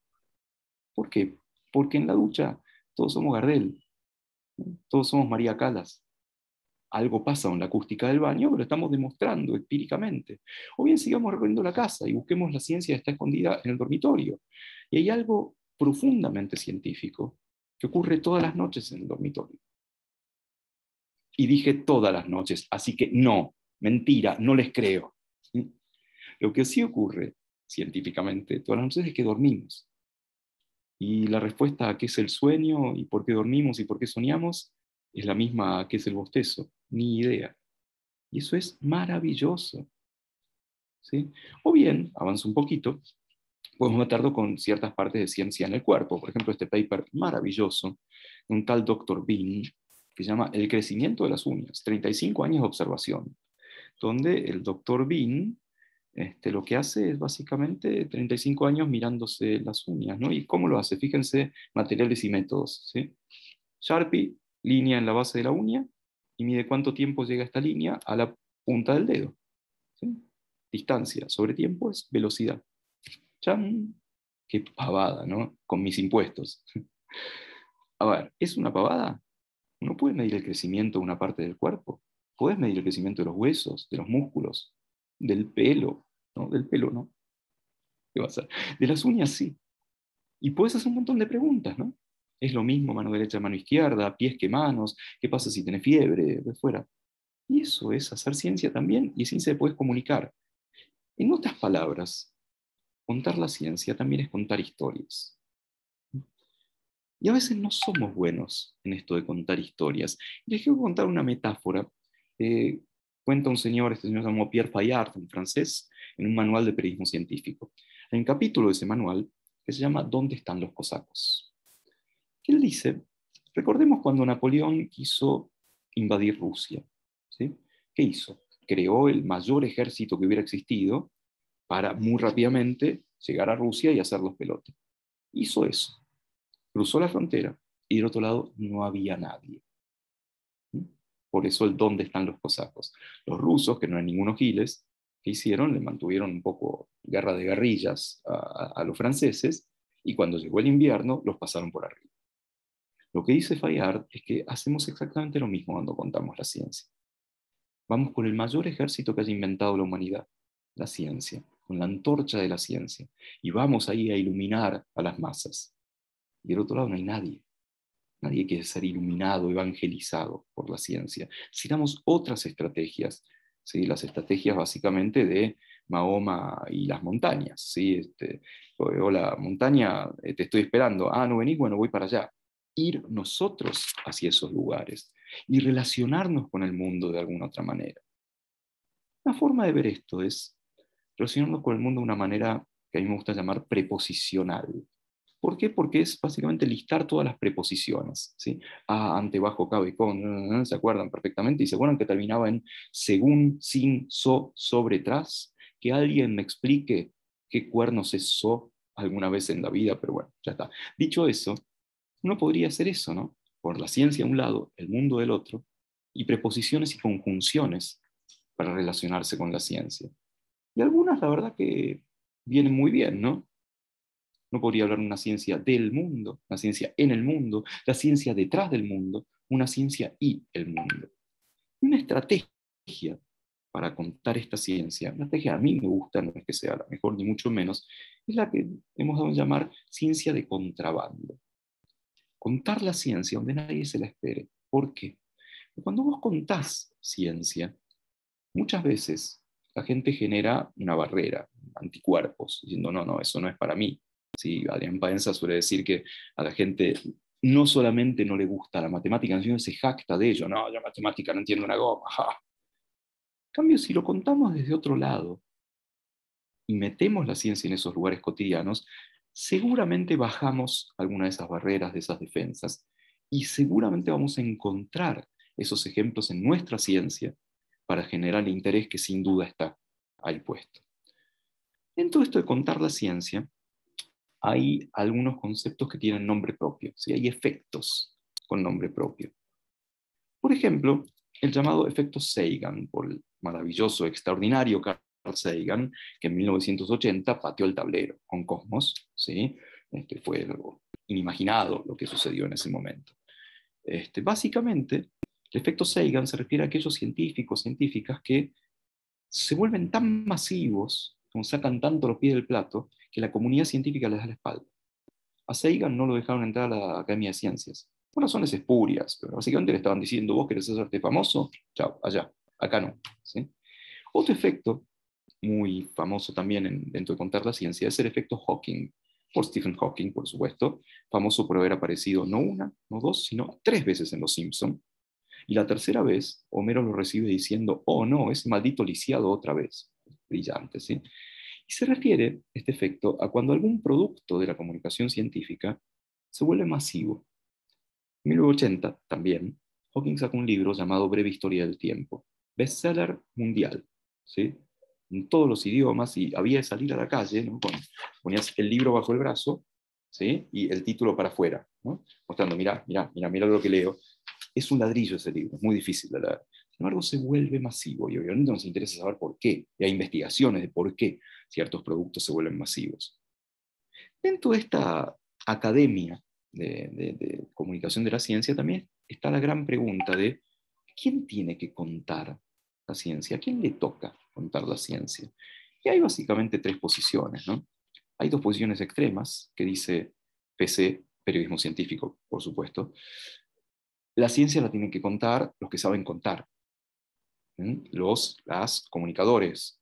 B: ¿Por qué? Porque en la ducha todos somos Gardel, todos somos María Calas. Algo pasa en la acústica del baño, pero estamos demostrando empíricamente. O bien sigamos recorriendo la casa y busquemos la ciencia que está escondida en el dormitorio. Y hay algo profundamente científico que ocurre todas las noches en el dormitorio. Y dije todas las noches, así que no, mentira, no les creo. Lo que sí ocurre científicamente todas las noches es que dormimos. Y la respuesta a qué es el sueño y por qué dormimos y por qué soñamos es la misma a qué es el bostezo, ni idea. Y eso es maravilloso. ¿sí? O bien, avanzo un poquito, podemos meterlo con ciertas partes de ciencia en el cuerpo. Por ejemplo, este paper maravilloso de un tal Dr. Bean, que se llama El crecimiento de las uñas, 35 años de observación, donde el Dr. Bean este, lo que hace es básicamente 35 años mirándose las uñas, ¿no? ¿Y cómo lo hace? Fíjense, materiales y métodos. Sharpie, línea en la base de la uña, y mide cuánto tiempo llega esta línea a la punta del dedo. Distancia sobre tiempo es velocidad. ¡Chan! Qué pavada, ¿no? Con mis impuestos. (laughs) A ver, ¿es una pavada? Uno puede medir el crecimiento de una parte del cuerpo. Puedes medir el crecimiento de los huesos, de los músculos, del pelo, ¿no? Del pelo, ¿no? ¿Qué va a ser? De las uñas, sí. Y puedes hacer un montón de preguntas, ¿no? Es lo mismo mano derecha, mano izquierda, pies que manos, ¿qué pasa si tienes fiebre? De fuera. Y eso es hacer ciencia también, y ciencia se puedes comunicar. En otras palabras, contar la ciencia también es contar historias. Y a veces no somos buenos en esto de contar historias. Les quiero contar una metáfora eh, Cuenta un señor, este señor se llamó Pierre Fayard, un francés, en un manual de periodismo científico. Hay un capítulo de ese manual que se llama ¿Dónde están los cosacos? Él dice, recordemos cuando Napoleón quiso invadir Rusia. ¿sí? ¿Qué hizo? Creó el mayor ejército que hubiera existido para muy rápidamente llegar a Rusia y hacer los pelotes. Hizo eso. Cruzó la frontera y del otro lado no había nadie. Por eso el dónde están los cosacos. Los rusos, que no eran ningunos giles, ¿qué hicieron? Le mantuvieron un poco guerra de guerrillas a, los franceses y cuando llegó el invierno los pasaron por arriba. Lo que dice Fayard es que hacemos exactamente lo mismo cuando contamos la ciencia. Vamos con el mayor ejército que haya inventado la humanidad, la ciencia, con la antorcha de la ciencia, y vamos ahí a iluminar a las masas. Y del otro lado no hay nadie. Nadie quiere ser iluminado, evangelizado por la ciencia. Necesitamos otras estrategias, ¿sí? las estrategias básicamente de Mahoma y las montañas. ¿sí? Este, hola, montaña, eh, te estoy esperando. Ah, no venís, bueno, voy para allá. Ir nosotros hacia esos lugares y relacionarnos con el mundo de alguna otra manera. Una forma de ver esto es relacionarnos con el mundo de una manera que a mí me gusta llamar preposicional. ¿Por qué? Porque es básicamente listar todas las preposiciones. ¿sí? A, ante, bajo, cabe, con, ¿se acuerdan perfectamente? Y se acuerdan que terminaba en según, sin, so, sobre, tras. Que alguien me explique qué cuernos es so alguna vez en la vida, pero bueno, ya está. Dicho eso, uno podría hacer eso, ¿no? Por la ciencia a un lado, el mundo del otro, y preposiciones y conjunciones para relacionarse con la ciencia. Y algunas, la verdad, que vienen muy bien, ¿no? No podría hablar de una ciencia del mundo, una ciencia en el mundo, la ciencia detrás del mundo, una ciencia y el mundo. Una estrategia para contar esta ciencia, una estrategia a mí me gusta, no es que sea la mejor ni mucho menos, es la que hemos dado a llamar ciencia de contrabando. Contar la ciencia donde nadie se la espere. ¿Por qué? Cuando vos contás ciencia, muchas veces la gente genera una barrera, anticuerpos, diciendo, no, no, eso no es para mí, ¿sí? Adrián Paenza suele decir que a la gente no solamente no le gusta la matemática, sino se jacta de ello. No, yo matemática no entiendo una goma. En cambio, si lo contamos desde otro lado, y metemos la ciencia en esos lugares cotidianos, seguramente bajamos alguna de esas barreras, de esas defensas, y seguramente vamos a encontrar esos ejemplos en nuestra ciencia para generar el interés que sin duda está ahí puesto. En todo esto de contar la ciencia, hay algunos conceptos que tienen nombre propio, ¿sí? hay efectos con nombre propio. Por ejemplo, el llamado efecto Sagan, por el maravilloso, extraordinario Carl Sagan, que en 1980 pateó el tablero con Cosmos, ¿sí? Este fue algo inimaginado lo que sucedió en ese momento. Este, básicamente, el efecto Sagan se refiere a aquellos científicos, científicas que se vuelven tan masivos, sacan tanto los pies del plato, que la comunidad científica les da la espalda. A Sagan no lo dejaron entrar a la Academia de Ciencias, por razones espurias, pero básicamente le estaban diciendo, vos querés hacerte famoso, chao, allá, acá no. Otro efecto muy famoso también dentro de contar la ciencia es el efecto Hawking, por Stephen Hawking, por supuesto, famoso por haber aparecido no una, no dos, sino tres veces en Los Simpson. Y la tercera vez, Homero lo recibe diciendo, oh no, ese maldito lisiado otra vez. Brillante, ¿sí? Y se refiere, este efecto, a cuando algún producto de la comunicación científica se vuelve masivo. En 1980, también, Hawking sacó un libro llamado Breve Historia del Tiempo, bestseller mundial, ¿sí? en todos los idiomas y había de salir a la calle, ¿no? ponías el libro bajo el brazo ¿sí? y el título para afuera, ¿no? mostrando, mira, mira, mira, mira lo que leo. Es un ladrillo ese libro, es muy difícil de leer. Sin embargo, se vuelve masivo y obviamente nos interesa saber por qué. Y hay investigaciones de por qué ciertos productos se vuelven masivos. Dentro de esta academia de, comunicación de la ciencia también está la gran pregunta de quién tiene que contar la ciencia, a quién le toca contar la ciencia. Y hay básicamente tres posiciones. ¿no? Hay dos posiciones extremas que dice PC, periodismo científico, por supuesto. La ciencia la tienen que contar los que saben contar. Los, las comunicadores,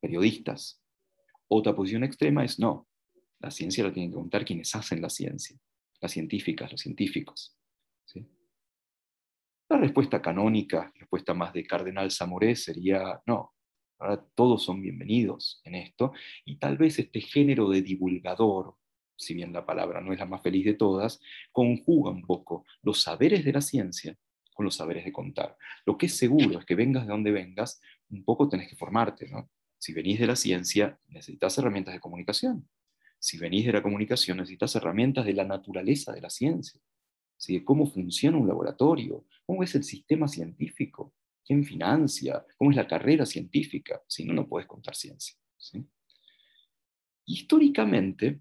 B: periodistas. Otra posición extrema es no, la ciencia la tienen que contar quienes hacen la ciencia, las científicas, los científicos. La respuesta canónica, respuesta más de Cardenal Zamoré sería no. Ahora todos son bienvenidos en esto y tal vez este género de divulgador, si bien la palabra no es la más feliz de todas, conjuga un poco los saberes de la ciencia con los saberes de contar. Lo que es seguro es que vengas de donde vengas, un poco tenés que formarte, ¿no? Si venís de la ciencia, necesitas herramientas de comunicación. Si venís de la comunicación, necesitas herramientas de la naturaleza de la ciencia de cómo funciona un laboratorio, cómo es el sistema científico, quién financia, cómo es la carrera científica. Si no, no puedes contar ciencia. Históricamente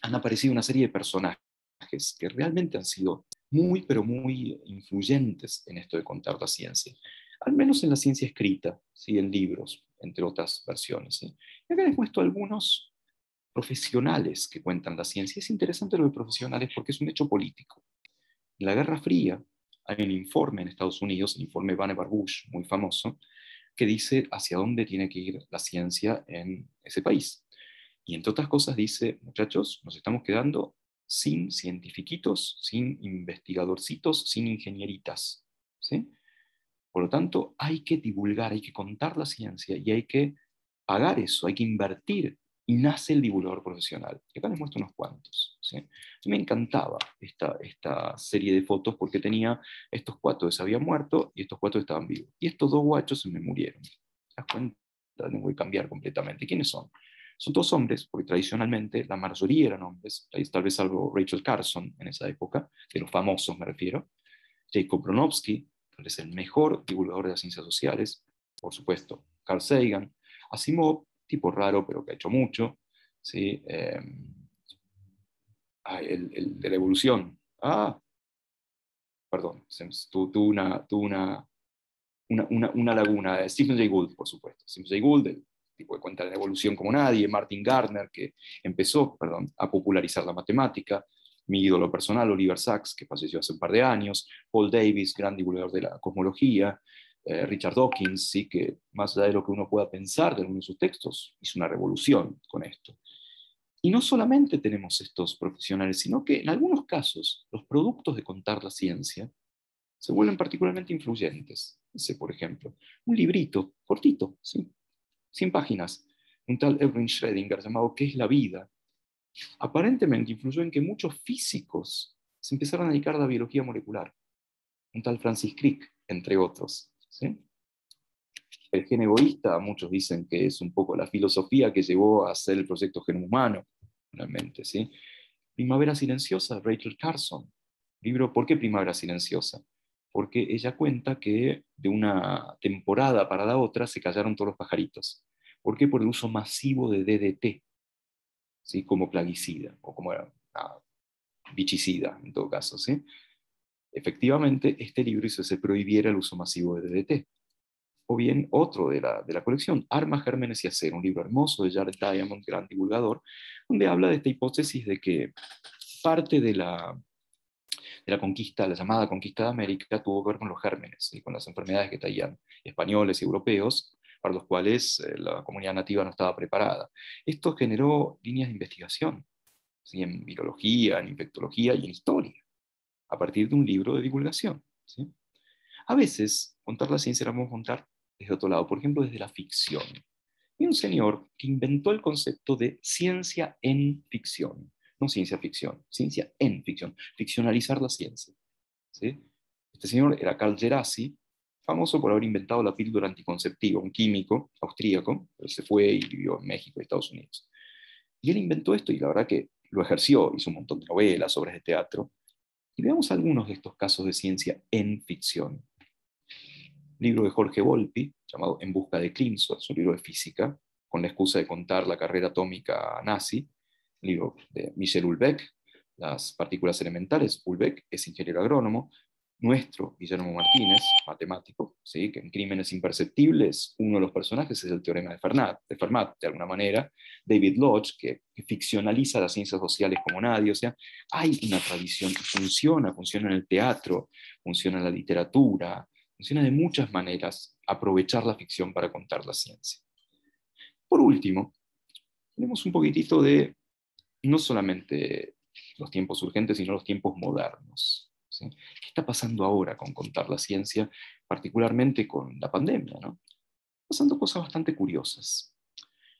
B: han aparecido una serie de personajes que realmente han sido muy, pero muy influyentes en esto de contar la ciencia, al menos en la ciencia escrita, ¿sí? en libros, entre otras versiones. Y acá les muestro algunos profesionales que cuentan la ciencia. Es interesante lo de profesionales porque es un hecho político. En la Guerra Fría hay un informe en Estados Unidos, el informe Vannevar Bush, muy famoso, que dice hacia dónde tiene que ir la ciencia en ese país. Y entre otras cosas dice, muchachos, nos estamos quedando sin cientifiquitos, sin investigadorcitos, sin ingenieritas. ¿sí? Por lo tanto, hay que divulgar, hay que contar la ciencia y hay que pagar eso, hay que invertir y nace el divulgador profesional. Y acá les muestro unos cuantos. Me encantaba esta, esta serie de fotos porque tenía estos cuatro que se habían muerto y estos cuatro estaban vivos. Y estos dos guachos se me murieron. ¿Te das cuenta? Tengo que cambiar completamente. ¿Quiénes son? Son todos hombres, porque tradicionalmente la mayoría eran hombres, tal vez algo Rachel Carson en esa época, de los famosos me refiero, Jacob Bronowski, que es el mejor divulgador de las ciencias sociales, por supuesto, Carl Sagan, Asimov, tipo raro, pero que ha hecho mucho, ¿sí? Em, el, de la evolución. Ah, perdón, tuve una, una, una, una, laguna. Stephen Jay Gould, por supuesto. Stephen Jay Gould, el tipo que cuenta la evolución como nadie. Martin Gardner, que empezó a popularizar la matemática. Mi ídolo personal, Oliver Sacks, que falleció hace un par de años. Paul Davis, gran divulgador de la cosmología. Eh, Richard Dawkins, ¿sí? que más allá de lo que uno pueda pensar de algunos de sus textos, hizo una revolución con esto. Y no solamente tenemos estos profesionales, sino que en algunos casos los productos de contar la ciencia se vuelven particularmente influyentes. Ese, por ejemplo, un librito cortito, ¿sí? 100 páginas, un tal Erwin Schrödinger llamado ¿Qué es la vida? Aparentemente influyó en que muchos físicos se empezaron a dedicar a la biología molecular. Un tal Francis Crick, entre otros. El gen egoísta, muchos dicen que es un poco la filosofía que llevó a hacer el proyecto genoma humano, realmente. Primavera Silenciosa, Rachel Carson. Libro ¿Por qué Primavera Silenciosa? Porque ella cuenta que de una temporada para la otra se callaron todos los pajaritos. ¿Por qué? Por el uso masivo de DDT, ¿sí? como plaguicida, o como ah, bichicida en todo caso. ¿sí? Efectivamente, este libro hizo que se prohibiera el uso masivo de DDT. O bien otro de la, de la colección, Armas, Gérmenes y Acero, un libro hermoso de Jared Diamond, gran divulgador, donde habla de esta hipótesis de que parte de la, de la conquista, la llamada conquista de América, tuvo que ver con los gérmenes y con las enfermedades que traían españoles y europeos, para los cuales eh, la comunidad nativa no estaba preparada. Esto generó líneas de investigación en virología, en infectología y en historia, a partir de un libro de divulgación. A veces, contar la ciencia la a contar desde otro lado, por ejemplo, desde la ficción. Y un señor que inventó el concepto de ciencia en ficción, no ciencia ficción, ciencia en ficción, ficcionalizar la ciencia. Este señor era Carl Gerasi, famoso por haber inventado la píldora anticonceptiva, un químico austríaco, pero se fue y vivió en México y Estados Unidos. Y él inventó esto y la verdad que lo ejerció, hizo un montón de novelas, obras de teatro. Y veamos algunos de estos casos de ciencia en ficción. libro de Jorge Volpi, llamado En busca de Crimson, es un libro de física, con la excusa de contar la carrera atómica nazi. libro de Michel Houellebecq, Las partículas elementales. Houellebecq es ingeniero agrónomo, nuestro Guillermo Martínez, matemático, ¿sí? que en Crímenes Imperceptibles uno de los personajes es el teorema de Fermat, de, Fermat, de alguna manera, David Lodge, que, ficcionaliza las ciencias sociales como nadie, o sea, hay una tradición que funciona, funciona en el teatro, funciona en la literatura, funciona de muchas maneras aprovechar la ficción para contar la ciencia. Por último, tenemos un poquitito de no solamente los tiempos urgentes, sino los tiempos modernos. ¿Qué está pasando ahora con contar la ciencia, particularmente con la pandemia? ¿no? Pasando cosas bastante curiosas.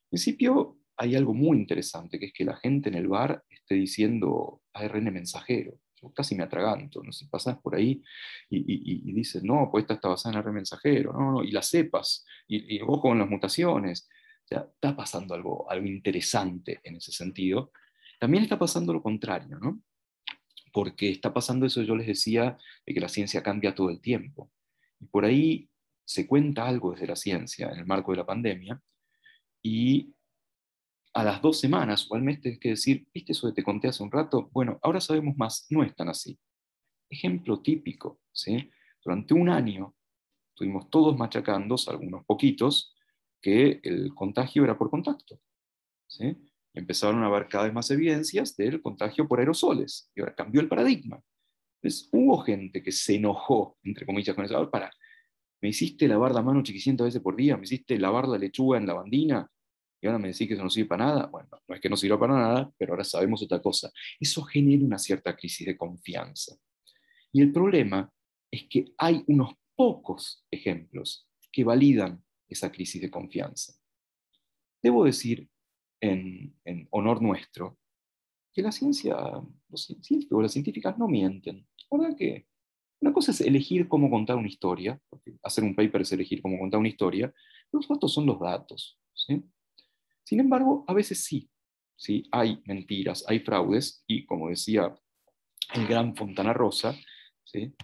B: En principio, hay algo muy interesante, que es que la gente en el bar esté diciendo ARN mensajero. Yo casi me atraganto, no si pasas por ahí y, dices, no, pues esta está basada en ARN mensajero, no, no, y las cepas, y, y con las mutaciones. O está pasando algo, algo interesante en ese sentido. También está pasando lo contrario, ¿no? Porque está pasando eso, yo les decía, de que la ciencia cambia todo el tiempo. Y por ahí se cuenta algo desde la ciencia en el marco de la pandemia, y a las dos semanas o al tienes que decir, ¿viste eso que te conté hace un rato? Bueno, ahora sabemos más, no es tan así. Ejemplo típico, ¿sí? Durante un año estuvimos todos machacando, algunos poquitos, que el contagio era por contacto. ¿sí? Empezaron a haber cada vez más evidencias del contagio por aerosoles. Y ahora cambió el paradigma. Entonces, hubo gente que se enojó, entre comillas, con eso. para, me hiciste lavar la mano chiquicientas veces por día, me hiciste lavar la lechuga en la bandina, y ahora me decís que eso no sirve para nada. Bueno, no es que no sirva para nada, pero ahora sabemos otra cosa. Eso genera una cierta crisis de confianza. Y el problema es que hay unos pocos ejemplos que validan esa crisis de confianza. Debo decir en, honor nuestro, que la ciencia, los científicos, las científicas no mienten. ¿Verdad que una cosa es elegir cómo contar una historia, hacer un paper es elegir cómo contar una historia, los datos son los datos. Sin embargo, a veces sí, sí, hay mentiras, hay fraudes, y como decía el gran Fontana Rosa, ¿sí?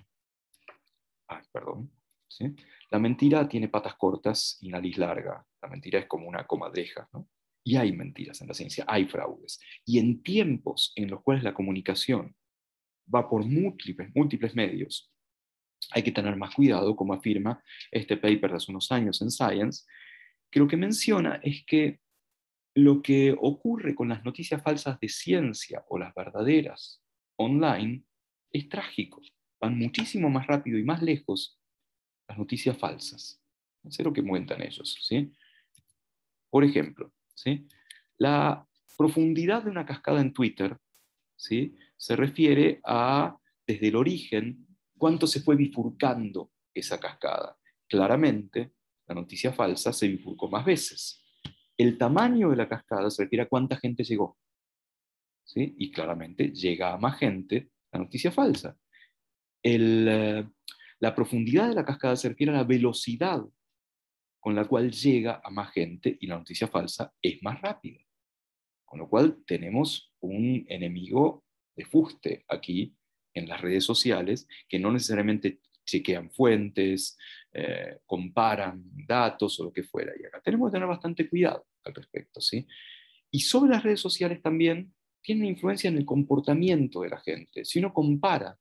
B: perdón, ¿sí? la mentira tiene patas cortas y nariz larga, la mentira es como una comadreja, ¿no? Y hay mentiras en la ciencia, hay fraudes. Y en tiempos en los cuales la comunicación va por múltiples, múltiples medios, hay que tener más cuidado, como afirma este paper de hace unos años en Science, que lo que menciona es que lo que ocurre con las noticias falsas de ciencia o las verdaderas online es trágico. Van muchísimo más rápido y más lejos las noticias falsas. Es lo que cuentan ellos. ¿sí? Por ejemplo, la profundidad de una cascada en Twitter ¿sí? se refiere a, desde el origen, cuánto se fue bifurcando esa cascada. Claramente, la noticia falsa se bifurcó más veces. El tamaño de la cascada se refiere a cuánta gente llegó. ¿sí? Y claramente llega a más gente la noticia falsa. Eh, la profundidad de la cascada se refiere a la velocidad con la cual llega a más gente y la noticia falsa es más rápida. Con lo cual tenemos un enemigo de fuste aquí en las redes sociales que no necesariamente chequean fuentes, eh, comparan datos o lo que fuera. Y acá tenemos que tener bastante cuidado al respecto. ¿sí? Y sobre las redes sociales también tienen influencia en el comportamiento de la gente. Si uno compara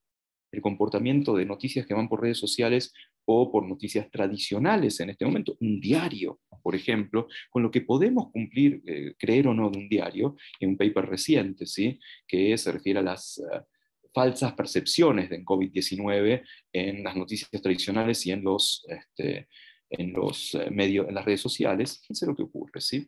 B: el comportamiento de noticias que van por redes sociales o por noticias tradicionales en este momento, un diario, por ejemplo, con lo que podemos cumplir, eh, creer o no de un diario, en un paper reciente, ¿sí? que se refiere a las eh, falsas percepciones de COVID-19 en las noticias tradicionales y en los, este, en los eh, medios, en las redes sociales, fíjense lo que ocurre. ¿sí?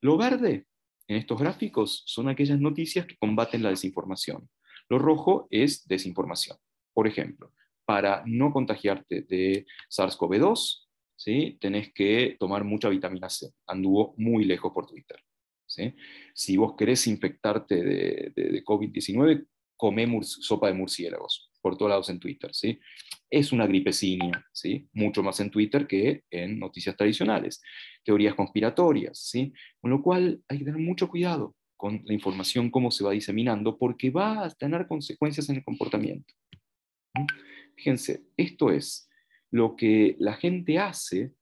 B: Lo verde en estos gráficos son aquellas noticias que combaten la desinformación. Lo rojo es desinformación. Por ejemplo, para no contagiarte de SARS-CoV-2, ¿sí? tenés que tomar mucha vitamina C. Anduvo muy lejos por Twitter. ¿sí? Si vos querés infectarte de, de, COVID-19, come sopa de murciélagos por todos lados en Twitter. ¿sí? Es una gripecina, ¿sí? mucho más en Twitter que en noticias tradicionales. Teorías conspiratorias, ¿sí? con lo cual hay que tener mucho cuidado con la información, cómo se va diseminando, porque va a tener consecuencias en el comportamiento. Fíjense, esto es lo que la gente hace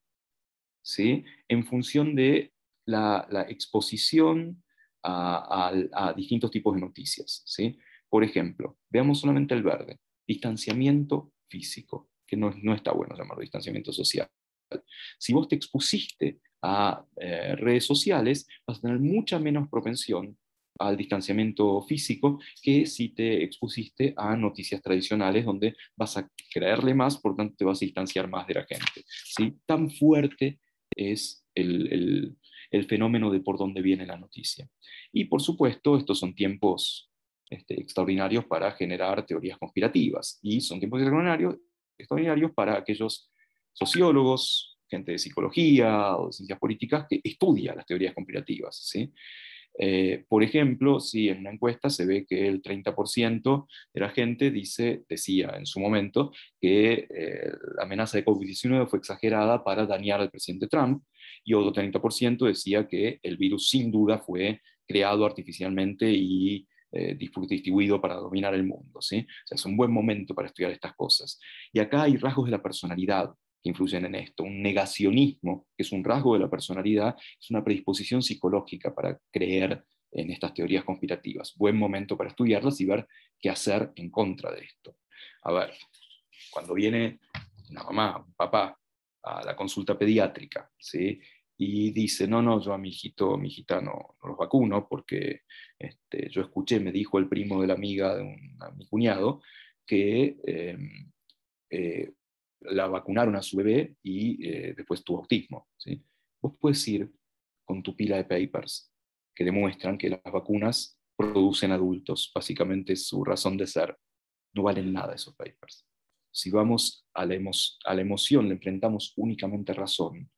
B: ¿sí? en función de la, exposición a, distintos tipos de noticias. ¿sí? Por ejemplo, veamos solamente el verde, distanciamiento físico, que no, no está bueno llamarlo distanciamiento social. Si vos te expusiste a eh, redes sociales, vas a tener mucha menos propensión al distanciamiento físico que si te expusiste a noticias tradicionales donde vas a creerle más, por tanto te vas a distanciar más de la gente. ¿sí? Tan fuerte es el, el, fenómeno de por dónde viene la noticia. Y por supuesto, estos son tiempos este, extraordinarios para generar teorías conspirativas y son tiempos extraordinarios, extraordinarios para aquellos sociólogos, gente de psicología o de ciencias políticas que estudia las teorías conspirativas. ¿sí? Eh, por ejemplo, si en una encuesta se ve que el 30% de la gente dice, decía en su momento que eh, la amenaza de COVID-19 fue exagerada para dañar al presidente Trump, y otro 30% decía que el virus sin duda fue creado artificialmente y eh, distribuido para dominar el mundo. ¿sí? O sea, es un buen momento para estudiar estas cosas. Y acá hay rasgos de la personalidad influyen en esto. Un negacionismo, que es un rasgo de la personalidad, es una predisposición psicológica para creer en estas teorías conspirativas. Buen momento para estudiarlas y ver qué hacer en contra de esto. A ver, cuando viene una mamá, un papá a la consulta pediátrica, ¿sí? y dice, no, no, yo a mi hijito, mi hijita no, los vacuno porque este, yo escuché, me dijo el primo de la amiga de mi cuñado, que em, eh, la vacunaron a su bebé y eh, después tuvo autismo. ¿sí? Vos puedes ir con tu pila de papers que demuestran que las vacunas producen adultos, básicamente su razón de ser. No valen nada esos papers. Si vamos a la, a la emoción, le enfrentamos únicamente razón,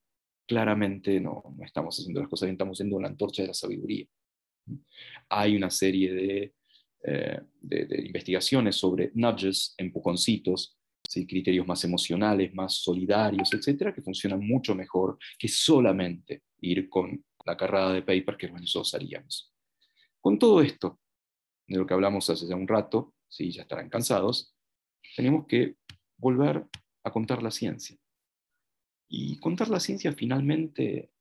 B: claramente no, no estamos haciendo las cosas estamos siendo la antorcha de la sabiduría. Hay una serie de, eh, de, de investigaciones sobre nudges, empujoncitos, criterios más emocionales, más solidarios, etcétera, que funcionan mucho mejor que solamente ir con la carrada de paper que nosotros haríamos. Con todo esto, de lo que hablamos hace ya un rato, si ya estarán cansados, tenemos que volver a contar la ciencia. Y contar la ciencia finalmente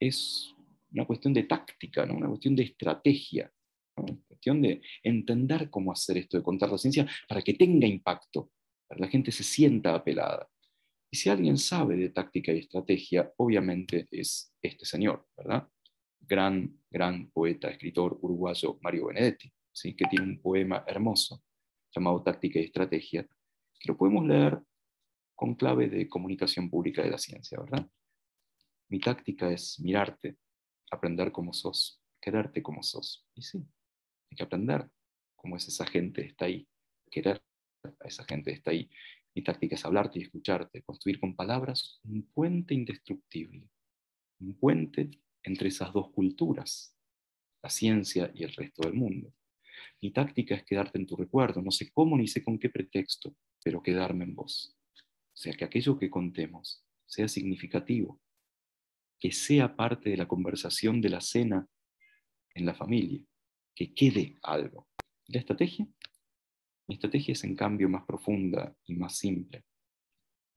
B: es una cuestión de táctica, ¿no? una cuestión de estrategia, una cuestión de entender cómo hacer esto de contar la ciencia para que tenga impacto la gente se sienta apelada. Y si alguien sabe de táctica y estrategia, obviamente es este señor, ¿verdad? Gran, gran poeta, escritor uruguayo Mario Benedetti, ¿sí? que tiene un poema hermoso llamado Táctica y Estrategia, que lo podemos leer con clave de comunicación pública de la ciencia, ¿verdad? Mi táctica es mirarte, aprender cómo sos, quererte como sos. Y sí, hay que aprender cómo es esa gente, está ahí, querer esa gente está ahí. Mi táctica es hablarte y escucharte, construir con palabras un puente indestructible, un puente entre esas dos culturas, la ciencia y el resto del mundo. Mi táctica es quedarte en tu recuerdo, no sé cómo ni sé con qué pretexto, pero quedarme en vos. O sea, que aquello que contemos sea significativo, que sea parte de la conversación de la cena en la familia, que quede algo. ¿Y la estrategia? Mi estrategia es en cambio más profunda y más simple.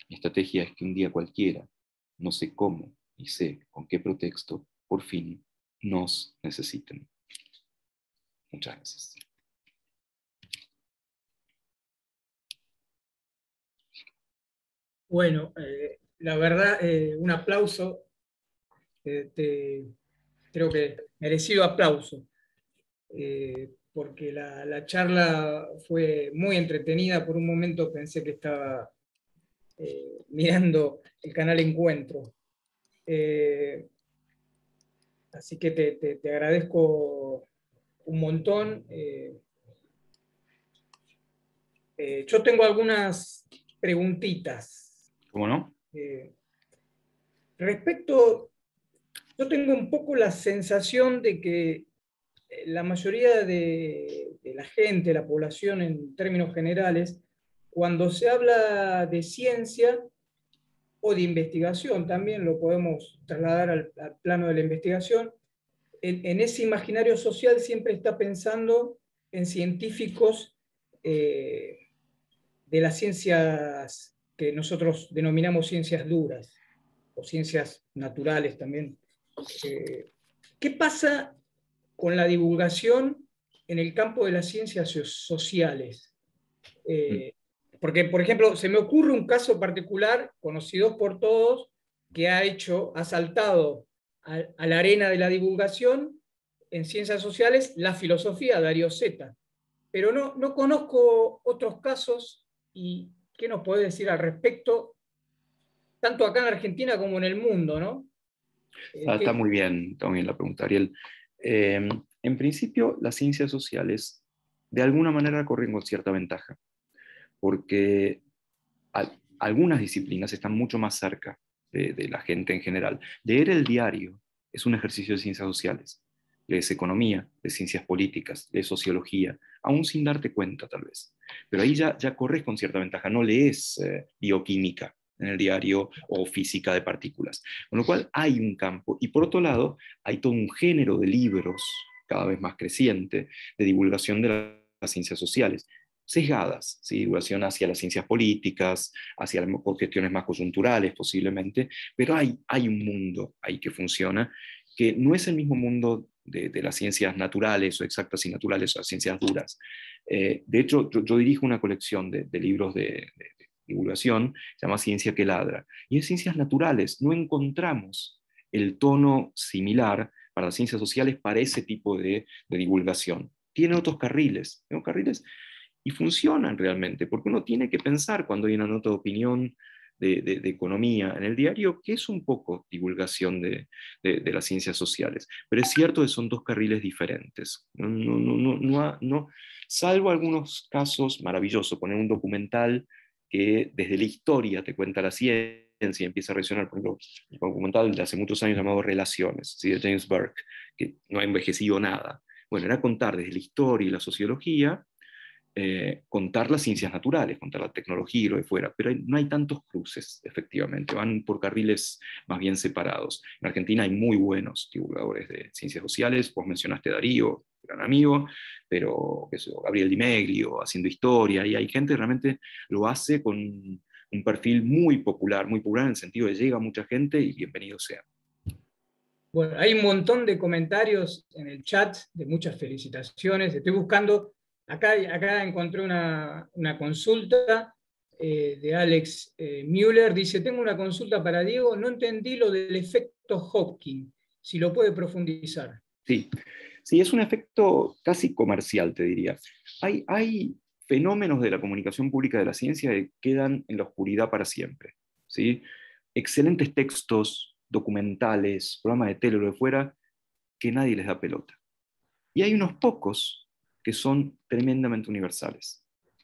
B: Mi estrategia es que un día cualquiera, no sé cómo y sé con qué pretexto, por fin nos necesiten. Muchas gracias.
A: Bueno, eh, la verdad, eh, un aplauso. creo que merecido aplauso, eh, porque la, la, charla fue muy entretenida. Por un momento pensé que estaba mirando el canal Encuentro. así que te, te agradezco un montón. yo tengo algunas preguntitas.
B: ¿Cómo no?
A: Eh, respecto, yo tengo un poco la sensación de que eh, la mayoría de, la gente, la población en términos generales, cuando se habla de ciencia o de investigación, también lo podemos trasladar al, plano de la investigación, en, ese imaginario social siempre está pensando en científicos eh, de las ciencias que nosotros denominamos ciencias duras o ciencias naturales también. Eh, ¿Qué pasa con la divulgación en el campo de las ciencias sociales? Eh, porque, por ejemplo, se me ocurre un caso particular, conocido por todos, que ha hecho, ha saltado a, la arena de la divulgación en ciencias sociales la filosofía, Darío Zeta. Pero no, no conozco otros casos y, ¿Qué nos puede decir al respecto, tanto acá en Argentina como en el mundo? ¿no?
B: Ah, está muy bien, también la pregunta, Ariel. Eh, en principio, las ciencias sociales de alguna manera corren con cierta ventaja, porque algunas disciplinas están mucho más cerca de, de, la gente en general. Leer el diario es un ejercicio de ciencias sociales lees economía, de ciencias políticas, de sociología, aún sin darte cuenta tal vez. Pero ahí ya, ya corres con cierta ventaja, no lees eh, bioquímica en el diario o física de partículas. Con lo cual hay un campo. Y por otro lado, hay todo un género de libros cada vez más creciente de divulgación de las ciencias sociales sesgadas, ¿sí? divulgación hacia las ciencias políticas, hacia cuestiones más coyunturales posiblemente, pero hay, hay un mundo ahí que funciona, que no es el mismo mundo de, las ciencias naturales o exactas y naturales o las ciencias duras. Eh, de hecho, yo, dirijo una colección de, libros de, divulgación, se llama Ciencia que ladra, y en ciencias naturales no encontramos el tono similar para las ciencias sociales para ese tipo de, divulgación. Tiene otros carriles, tiene carriles y funcionan realmente, porque uno tiene que pensar cuando hay una nota de opinión de, economía en el diario, que es un poco divulgación de, las ciencias sociales. Pero es cierto que son dos carriles diferentes. No, no, no, no, salvo algunos casos maravillosos, poner un documental que desde la historia te cuenta la ciencia y empieza a reaccionar, por ejemplo, documental de hace muchos años llamado Relaciones, de James Burke, que no ha envejecido nada. Bueno, era contar desde la historia y la sociología eh, contar las ciencias naturales, contar la tecnología y lo de fuera, pero no hay tantos cruces, efectivamente, van por carriles más bien separados. En Argentina hay muy buenos divulgadores de ciencias sociales, vos mencionaste a Darío, gran amigo, pero Gabriel Di Meglio haciendo historia, y hay gente que realmente lo hace con un perfil muy popular, muy popular en el sentido de llega a mucha gente y bienvenido sea.
A: Bueno, hay un montón de comentarios en el chat, de muchas felicitaciones. Estoy buscando Acá, acá encontré una, consulta eh, de Alex eh, Müller. Dice, tengo una consulta para Diego, no entendí lo del efecto Hopkins, si lo puede profundizar.
B: Sí, sí es un efecto casi comercial, te diría. Hay, hay fenómenos de la comunicación pública de la ciencia que quedan en la oscuridad para siempre. ¿sí? Excelentes textos, documentales, programas de tele o de fuera, que nadie les da pelota. Y hay unos pocos que son tremendamente universales.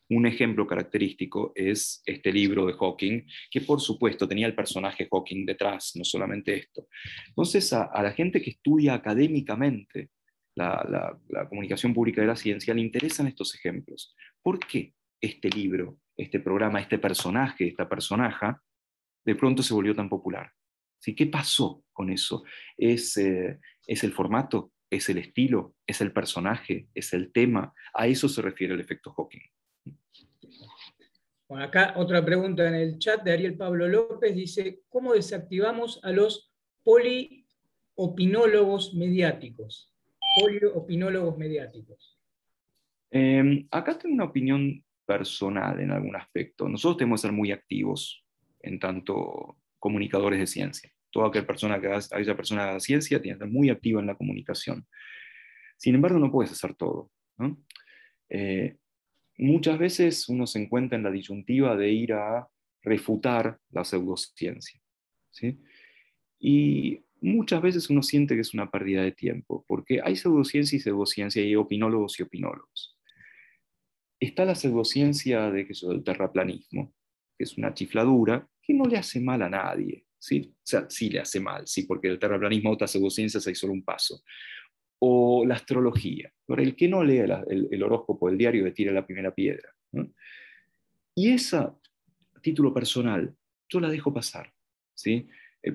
B: Un ejemplo característico es este libro de Hawking, que por supuesto tenía el personaje Hawking detrás, no solamente esto. Entonces, a, la gente que estudia académicamente la, comunicación pública de la ciencia le interesan estos ejemplos. ¿Por qué este libro, este programa, este personaje, esta personaja, de pronto se volvió tan popular? ¿Sí? ¿Qué pasó con eso? ¿Es, eh, ¿Es el formato? ¿Es el estilo? ¿Es el personaje? ¿Es el tema? A eso se refiere el efecto Hawking.
A: Bueno, acá otra pregunta en el chat de Ariel Pablo López dice, ¿cómo desactivamos a los poliopinólogos mediáticos? Poliopinólogos mediáticos.
B: Em, acá tengo una opinión personal en algún aspecto. Nosotros tenemos que ser muy activos en tanto comunicadores de ciencia. Toda aquella persona que haga, persona de ciencia tiene que estar muy activa en la comunicación. Sin embargo, no puedes hacer todo. Eh, muchas veces uno se encuentra en la disyuntiva de ir a refutar la pseudociencia. ¿sí? Y muchas veces uno siente que es una pérdida de tiempo, porque hay pseudociencia y pseudociencia, y hay opinólogos y opinólogos. Está la pseudociencia de que del terraplanismo, que es una chifladura, que no le hace mal a nadie. ¿sí? O sea, sí le hace mal, sí, porque el terraplanismo otra pseudociencias hay solo un paso. O la astrología. Por el que no lee el, horóscopo del diario de tira la primera piedra. Y esa, a título personal, yo la dejo pasar. ¿sí?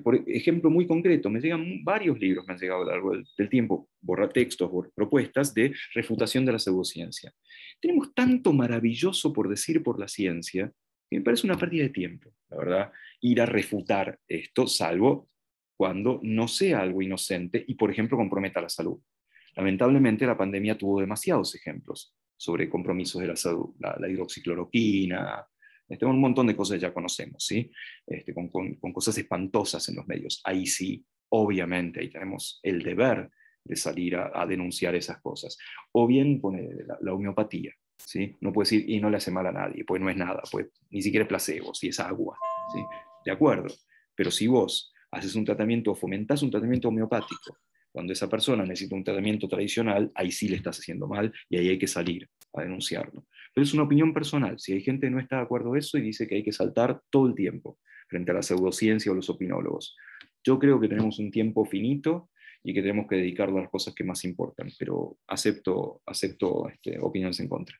B: Por ejemplo muy concreto, me llegan varios libros, me han llegado a lo largo del, tiempo, borra textos, propuestas de refutación de la pseudociencia. Tenemos tanto maravilloso por decir por la ciencia me parece una pérdida de tiempo, la verdad, ir a refutar esto, salvo cuando no sea algo inocente y, por ejemplo, comprometa la salud. Lamentablemente, la pandemia tuvo demasiados ejemplos sobre compromisos de la salud, la, hidroxicloroquina, este, un montón de cosas ya conocemos, ¿sí? Este, con, cosas espantosas en los medios. Ahí sí, obviamente, ahí tenemos el deber de salir a, denunciar esas cosas. O bien pone la homeopatía. No puede decir, y no le hace mal a nadie, pues no es nada, pues ni siquiera es placebo, si es agua, ¿sí? De acuerdo, pero si vos haces un tratamiento fomentás un tratamiento homeopático, cuando esa persona necesita un tratamiento tradicional, ahí sí le estás haciendo mal y ahí hay que salir a denunciarlo. Pero es una opinión personal. Si hay gente que no está de acuerdo con eso y dice que hay que saltar todo el tiempo frente a la pseudociencia o los opinólogos. Yo creo que tenemos un tiempo finito y que tenemos que dedicarlo a las cosas que más importan, pero acepto, acepto este, opiniones en contra.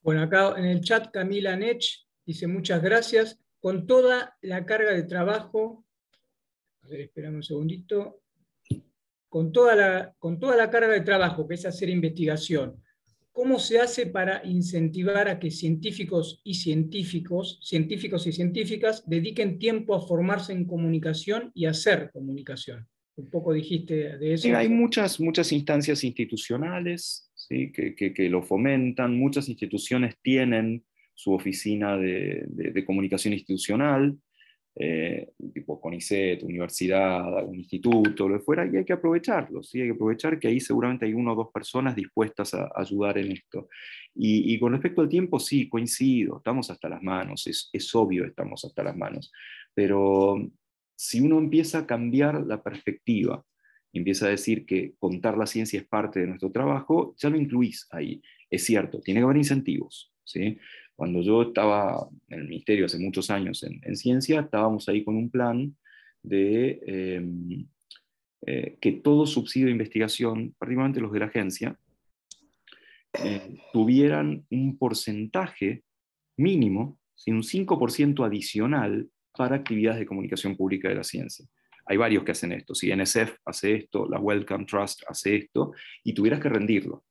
A: Bueno, acá en el chat Camila Nech dice muchas gracias. Con toda la carga de trabajo, a ver, esperamos un segundito, con toda, la, con toda la carga de trabajo que es hacer investigación, ¿cómo se hace para incentivar a que científicos y científicos, científicos y científicas dediquen tiempo a formarse en comunicación y hacer comunicación? Un poco dijiste de eso.
B: hay muchas, muchas instancias institucionales que, lo fomentan. Muchas instituciones tienen su oficina de, comunicación institucional, eh, tipo CONICET, universidad, un instituto, lo que fuera, y hay que aprovecharlo, ¿sí? hay que aprovechar que ahí seguramente hay una o dos personas dispuestas a, ayudar en esto. Y, con respecto al tiempo, sí, coincido, estamos hasta las manos, es, es obvio estamos hasta las manos, pero si uno empieza a cambiar la perspectiva, empieza a decir que contar la ciencia es parte de nuestro trabajo, ya lo incluís ahí. Es cierto, tiene que haber incentivos. ¿sí? Cuando yo estaba en el ministerio hace muchos años en, ciencia, estábamos ahí con un plan de em, eh, que todo subsidio de investigación, particularmente los de la agencia, eh, tuvieran un porcentaje mínimo, un 5% adicional para actividades de comunicación pública de la ciencia hay varios que hacen esto. Si NSF hace esto, la Wellcome Trust hace esto, y tuvieras que rendirlo.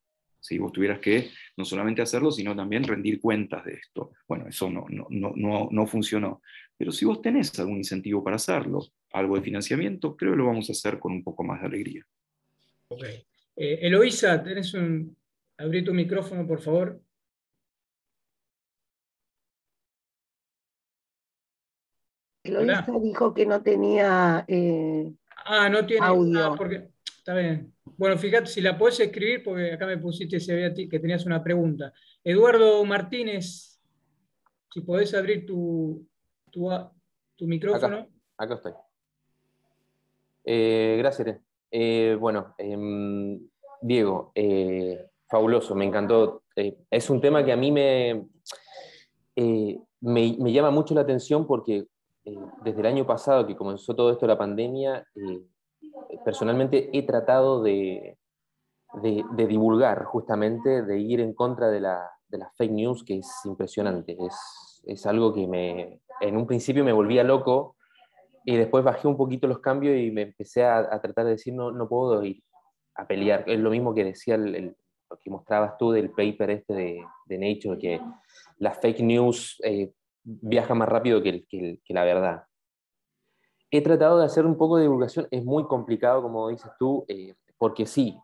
B: Si vos tuvieras que no solamente hacerlo, sino también rendir cuentas de esto. Bueno, eso no, no, no, no funcionó. Pero si vos tenés algún incentivo para hacerlo, algo de financiamiento, creo que lo vamos a hacer con un poco más de alegría.
A: Ok. Eh, Eloisa, tenés un... Abrí tu micrófono, por favor.
C: Eloisa dijo que no tenía eh,
A: ah, no tiene audio. Ah, porque, está bien. Bueno, fíjate, si la puedes escribir, porque acá me pusiste que tenías una pregunta. Eduardo Martínez, si podés abrir tu, tu, micrófono.
D: Acá, estoy. Eh, gracias. Eh, bueno, em, Diego, fabuloso, me encantó Eh, es un tema que a mí me, eh, me, llama mucho la atención porque desde el año pasado que comenzó todo esto la pandemia, personalmente he tratado de, de, divulgar justamente, de ir en contra de la, de las fake news, que es impresionante. Es, es algo que me, en un principio me volvía loco y después bajé un poquito los cambios y me empecé a, a tratar de decir, no, no puedo ir a pelear. Es lo mismo que decía el, lo que mostrabas tú del paper este de, de Nature, que las fake news eh, viajan más rápido que, que, la verdad. He tratado de hacer un poco de divulgación, es muy complicado, como dices tú, eh, porque sí,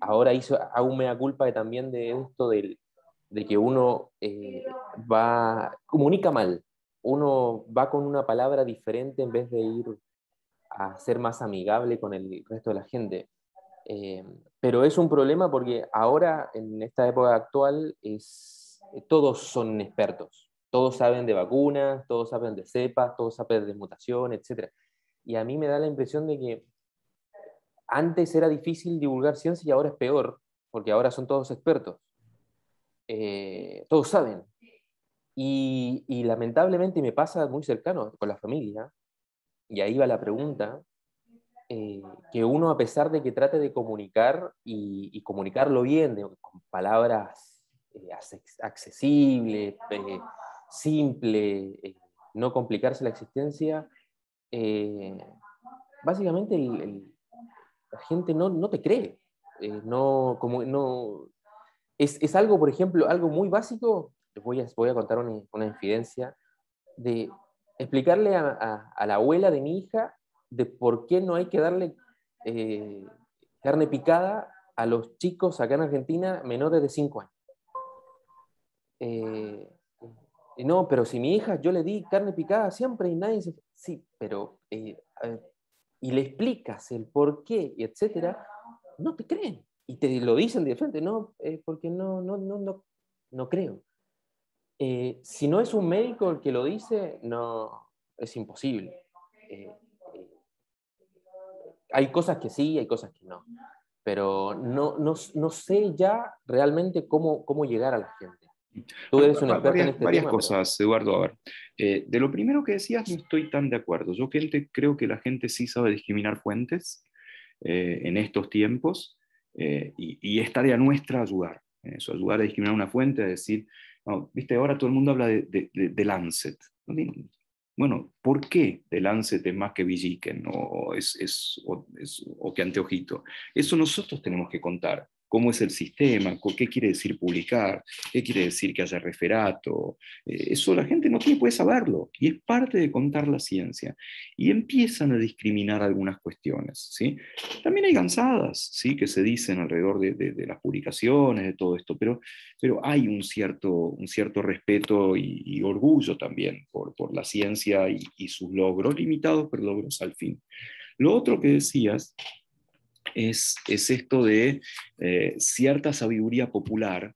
D: ahora hizo, aún me da culpa de, también de esto del, de que uno eh, va, comunica mal, uno va con una palabra diferente en vez de ir a ser más amigable con el resto de la gente. Eh, pero es un problema porque ahora, en esta época actual, es, todos son expertos. Todos saben de vacunas, todos saben de cepas, todos saben de mutación, etc. Y a mí me da la impresión de que antes era difícil divulgar ciencia y ahora es peor, porque ahora son todos expertos. Eh, todos saben. Y, y, lamentablemente me pasa muy cercano con la familia, y ahí va la pregunta, eh, que uno a pesar de que trate de comunicar y, comunicarlo bien, con palabras eh, accesibles, eh, simple, no complicarse la existencia, básicamente la gente no, no te cree. no, como, no, es, es, algo, por ejemplo, algo muy básico, voy a, voy a contar una, una infidencia, de explicarle a, a la abuela de mi hija de por qué no hay que darle eh, carne picada a los chicos acá en Argentina menores de 5 años. Eh, no, pero si mi hija yo le di carne picada siempre y nadie se... Sí, pero... Eh, y le explicas el por qué, y etcétera, no te creen. Y te lo dicen de frente, no, porque no, no, no, no, no creo. si no es un médico el que lo dice, no, es imposible hay cosas que sí, hay cosas que no. Pero no, no, no sé ya realmente cómo, cómo llegar a la gente.
B: Tú eres un experto varias, en este varias cosas, Eduardo. A ver, eh, de lo primero que decías no estoy tan de acuerdo. Yo creo que la gente sí sabe discriminar fuentes eh, en estos tiempos eh, y, y, es tarea nuestra ayudar. Eso, ayudar a discriminar una fuente, a decir, viste, ahora todo el mundo habla de, de, de Lancet. Bueno, ¿por qué The Lancet es más que Villiquen o, es, o que Anteojito? Eso nosotros tenemos que contar cómo es el sistema, qué quiere decir publicar, qué quiere decir que haya referato. Eh, eso la gente no tiene, puede saberlo y es parte de contar la ciencia. Y empiezan a discriminar algunas cuestiones. ¿sí? También hay gansadas ¿sí? que se dicen alrededor de, las publicaciones, de todo esto, pero, pero hay un cierto, un cierto respeto y, orgullo también por, por la ciencia y, y sus logros, limitados, pero logros al fin. Lo otro que decías es, esto de eh, cierta sabiduría popular,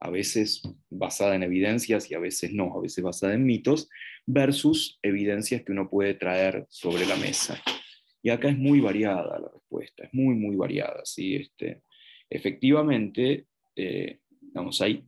B: a veces basada en evidencias y a veces no, a veces basada en mitos, versus evidencias que uno puede traer sobre la mesa. Y acá es muy variada la respuesta, es muy, muy variada. ¿sí? Este, efectivamente, eh, hay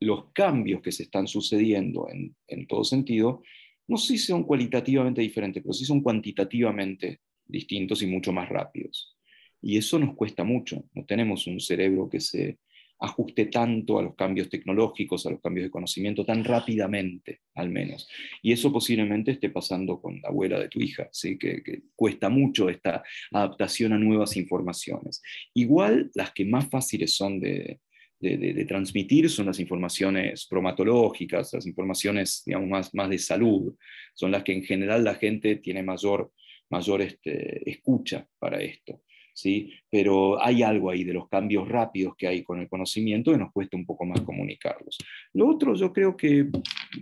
B: los cambios que se están sucediendo en, en todo sentido, no sé si son cualitativamente diferentes, pero sí son cuantitativamente distintos y mucho más rápidos. Y eso nos cuesta mucho. No tenemos un cerebro que se ajuste tanto a los cambios tecnológicos, a los cambios de conocimiento tan rápidamente, al menos. Y eso posiblemente esté pasando con la abuela de tu hija, ¿sí? que, cuesta mucho esta adaptación a nuevas informaciones. Igual las que más fáciles son de, de, transmitir son las informaciones bromatológicas, las informaciones digamos, más, más de salud, son las que en general la gente tiene mayor, mayor este, escucha para esto. ¿Sí? Pero hay algo ahí de los cambios rápidos que hay con el conocimiento que nos cuesta un poco más comunicarlos. Lo otro, yo creo que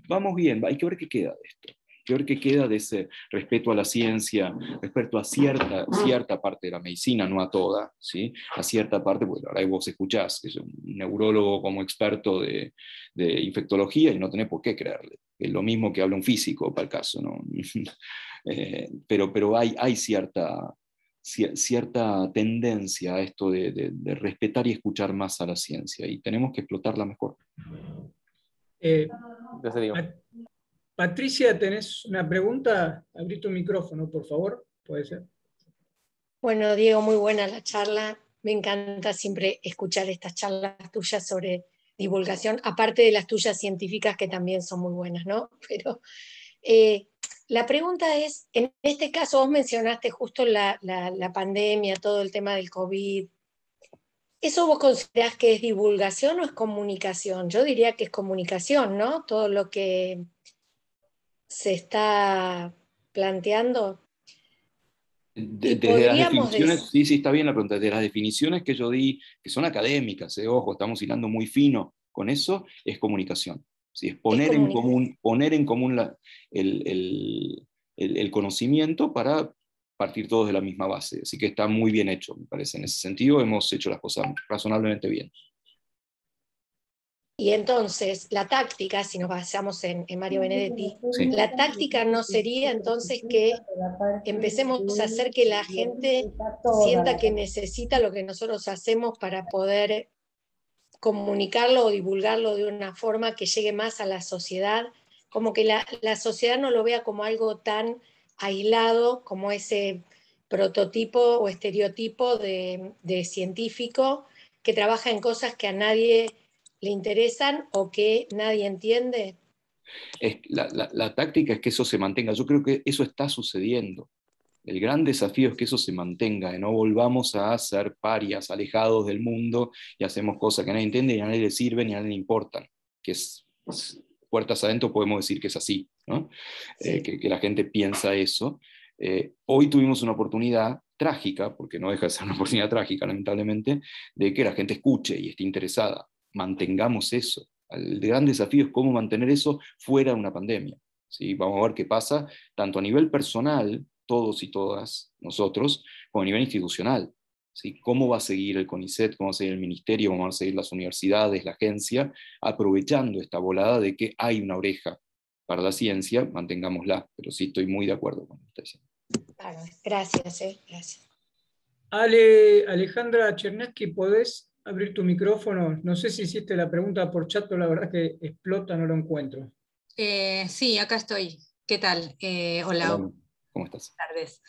B: vamos bien, hay que ver qué queda de esto. Que ver qué queda de ese respeto a la ciencia, respeto a cierta, cierta parte de la medicina, no a toda, ¿sí? a cierta parte, porque ahora vos escuchás que es un neurólogo como experto de, de infectología y no tenés por qué creerle. Es lo mismo que habla un físico, para el caso, ¿no? (laughs) Eh, pero, pero hay, hay cierta, cierta tendencia a esto de, respetar y escuchar más a la ciencia y tenemos que explotarla mejor.
A: Eh, Patricia, ¿tenés una pregunta? Abrí tu micrófono, por favor. Puede ser.
E: Bueno, Diego, muy buena la charla. Me encanta siempre escuchar estas charlas tuyas sobre divulgación, aparte de las tuyas científicas que también son muy buenas, ¿no? (laughs) Pero eh, la pregunta es, en este caso vos mencionaste justo la, pandemia, todo el tema del COVID. ¿Eso vos considerás que es divulgación o es comunicación? Yo diría que es comunicación, ¿no? Todo lo que se está planteando.
B: desde las definiciones, sí, sí, está bien la pregunta. De las definiciones que yo di, que son académicas, eh, ojo, estamos hilando muy fino con eso, es comunicación. Es poner, en común, poner en común el, conocimiento para partir todos de la misma base. Así que está muy bien hecho, me parece. En ese sentido hemos hecho las cosas razonablemente bien.
E: Y entonces, la táctica, si nos basamos en, Mario Benedetti, la táctica no sería entonces que empecemos a hacer que la gente sienta que necesita lo que nosotros hacemos para poder comunicarlo o divulgarlo de una forma que llegue más a la sociedad, como que la, sociedad no lo vea como algo tan aislado como ese prototipo o estereotipo de, científico que trabaja en cosas que a nadie le interesan o que nadie entiende?
B: la, táctica es que eso se mantenga. Yo creo que eso está sucediendo. El gran desafío es que eso se mantenga, que no volvamos a ser parias, alejados del mundo y hacemos cosas que nadie entiende y a nadie le sirven y a nadie le importan. Que es, puertas adentro podemos decir que es así, eh, que, la gente piensa eso. Eh, hoy tuvimos una oportunidad trágica, porque no deja de ser una (laughs) oportunidad trágica, lamentablemente, de que la gente escuche y esté interesada. Mantengamos eso. El gran desafío es cómo mantener eso fuera de una pandemia. ¿sí? Vamos a ver qué pasa, tanto a nivel personal, todos y todas nosotros, como a nivel institucional. ¿sí? ¿Cómo va a seguir el CONICET, cómo va a seguir el ministerio, cómo van a seguir las universidades, la agencia, aprovechando esta volada de que hay una oreja para la ciencia, mantengámosla, pero sí estoy muy de acuerdo con lo que está diciendo.
E: gracias, eh, gracias.
A: Ale, Alejandra Chernesky, ¿podés abrir tu micrófono? No sé si hiciste la pregunta por chat, pero la verdad que explota, no lo encuentro.
F: Eh, sí, acá estoy. ¿Qué tal? Eh, hola.
B: ¿Cómo estás?
F: Buenas tardes.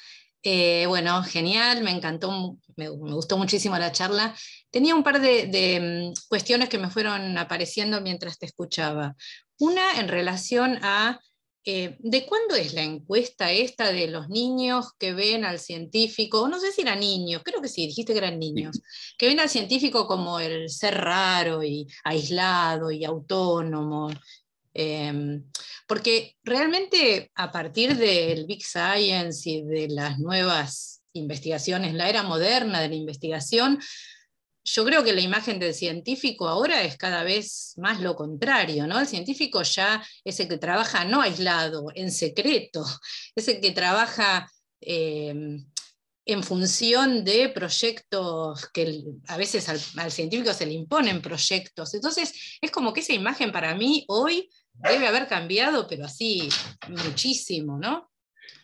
F: Eh, bueno, genial, me encantó, me, gustó muchísimo la charla. Tenía un par de, mm, cuestiones que me fueron apareciendo mientras te escuchaba. Una en relación a, eh, ¿de cuándo es la encuesta esta de los niños que ven al científico? No sé si eran niños, creo que sí, dijiste que eran niños, que ven al científico como el ser raro y aislado y autónomo Em, porque realmente a partir del Big Science y de las nuevas investigaciones, la era moderna de la investigación, yo creo que la imagen del científico ahora es cada vez más lo contrario, ¿no? El científico ya es el que trabaja no aislado, en secreto, (laughs) es el que trabaja em, en función de proyectos que a veces al, al, científico se le imponen proyectos. Entonces, es como que esa imagen para mí hoy debe haber cambiado, pero así muchísimo, ¿no?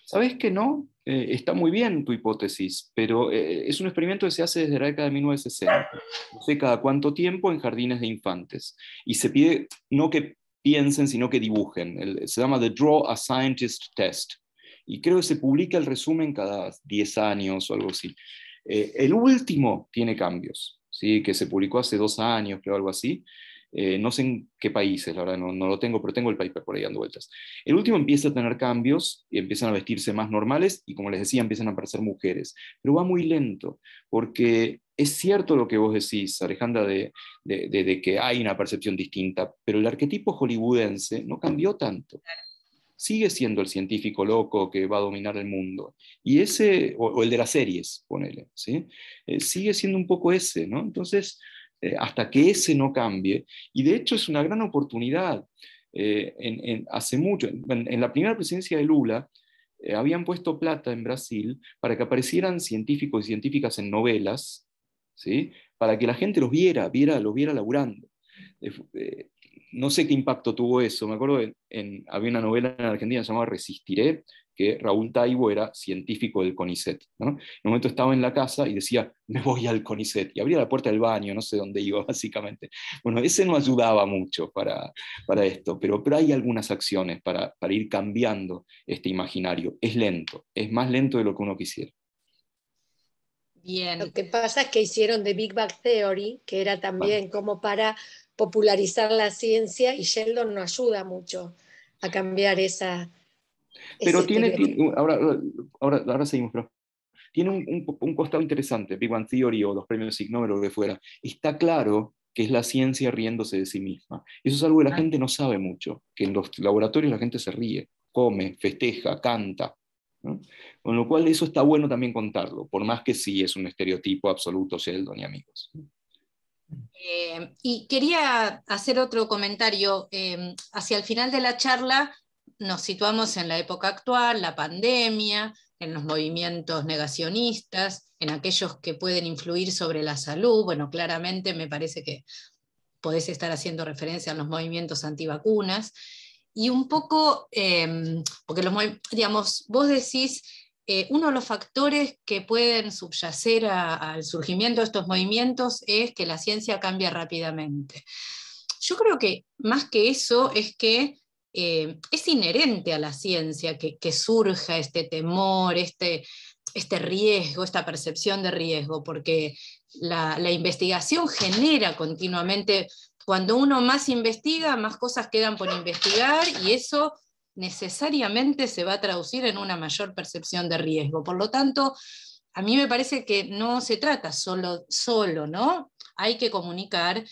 B: ¿Sabes que no? Eh, está muy bien tu hipótesis, pero eh, es un experimento que se hace desde la década de 1960. No sé cada cuánto tiempo en jardines de infantes. Y se pide no que piensen, sino que dibujen. se llama The Draw a Scientist Test. Y creo que se publica el resumen cada 10 años o algo así. Eh, el último tiene cambios, ¿sí? que se publicó hace dos años, creo, algo así. Eh, no sé en qué países, la verdad no, no, lo tengo, pero tengo el paper por ahí dando vueltas. El último empieza a tener cambios y empiezan a vestirse más normales y como les decía, empiezan a aparecer mujeres, pero va muy lento, porque es cierto lo que vos decís, Alejandra, de, de, que hay una percepción distinta, pero el arquetipo hollywoodense no cambió tanto. Sigue siendo el científico loco que va a dominar el mundo. Y ese, o, el de las series, ponele, ¿sí? Eh, sigue siendo un poco ese, ¿no? Entonces, eh, hasta que ese no cambie. Y de hecho es una gran oportunidad. Eh, hace mucho, en, la primera presidencia de Lula, eh, habían puesto plata en Brasil para que aparecieran científicos y científicas en novelas, ¿sí? para que la gente los viera, viera los viera laburando. no sé qué impacto tuvo eso. Me acuerdo, en, había una novela en Argentina llamada Resistiré, que Raúl Taibo era científico del CONICET. En un momento estaba en la casa y decía, me voy al CONICET, y abría la puerta del baño, no sé dónde iba (laughs) básicamente. Bueno, ese no ayudaba mucho para, para esto, pero, pero hay algunas acciones para, para ir cambiando este imaginario. Es lento, es más lento de lo que uno quisiera.
E: Bien. Lo que pasa es que hicieron The Big Bang Theory, que era también como para popularizar la ciencia, y Sheldon no ayuda mucho a cambiar esa.
B: Pero tiene, ahora, ahora, ahora, seguimos, pero tiene un, un, costado interesante, Big Bang Theory o los premios Ig Nobel o lo que fuera. Está claro que es la ciencia riéndose de sí misma. Eso es algo que la ah. gente no sabe mucho, que en los laboratorios la gente se ríe, come, festeja, canta. Con lo cual eso está bueno también contarlo, por más que sí es un estereotipo absoluto, Sheldon y amigos.
F: Eh, y quería hacer otro comentario. Eh, hacia el final de la charla nos situamos en la época actual, la pandemia, en los movimientos negacionistas, en aquellos que pueden influir sobre la salud. Bueno, claramente me parece que podés estar haciendo referencia a los movimientos antivacunas. Y un poco, eh, porque los, digamos, vos decís eh, uno de los factores que pueden subyacer al surgimiento de estos movimientos es que la ciencia cambia rápidamente. Yo creo que más que eso es que eh, es inherente a la ciencia que, surja este temor, este, este, riesgo, esta percepción de riesgo, porque la, investigación genera continuamente, cuando uno más investiga, más cosas quedan por investigar y eso necesariamente se va a traducir en una mayor percepción de riesgo. Por lo tanto, a mí me parece que no se trata solo, solo ¿no? Hay que comunicar,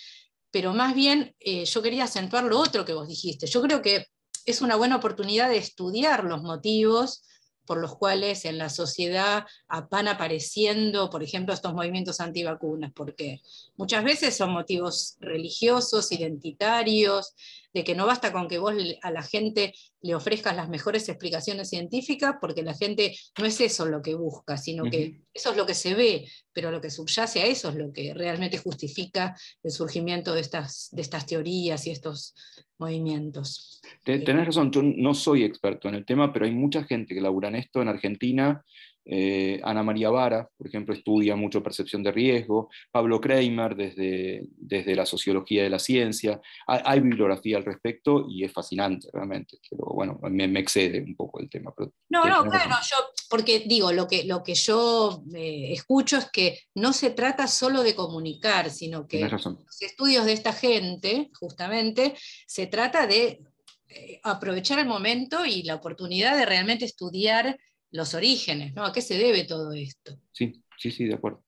F: pero más bien eh, yo quería acentuar lo otro que vos dijiste. Yo creo que es una buena oportunidad de estudiar los motivos por los cuales en la sociedad van apareciendo, por ejemplo, estos movimientos antivacunas, porque muchas veces son motivos religiosos, identitarios, de que no basta con que vos a la gente le ofrezcas las mejores explicaciones científicas, porque la gente no es eso lo que busca, sino que eso es lo que se ve, pero lo que subyace a eso es lo que realmente justifica el surgimiento de estas, de estas teorías y estos movimientos.
B: Tenés razón, yo no soy experto en el tema, pero hay mucha gente que labura en esto en Argentina eh, Ana María Vara, por ejemplo, estudia mucho percepción de riesgo. Pablo Kramer, desde, desde la sociología de la ciencia. Hay, bibliografía al respecto y es fascinante realmente, pero bueno, me, excede un poco el tema.
F: no, no, claro, yo, porque digo, lo que, lo que yo eh, escucho es que no se trata solo de comunicar, sino que los estudios de esta gente, justamente, se trata de eh, aprovechar el momento y la oportunidad de realmente estudiar los orígenes, ¿no? ¿A qué se debe todo esto?
B: Sí, sí, sí, de acuerdo.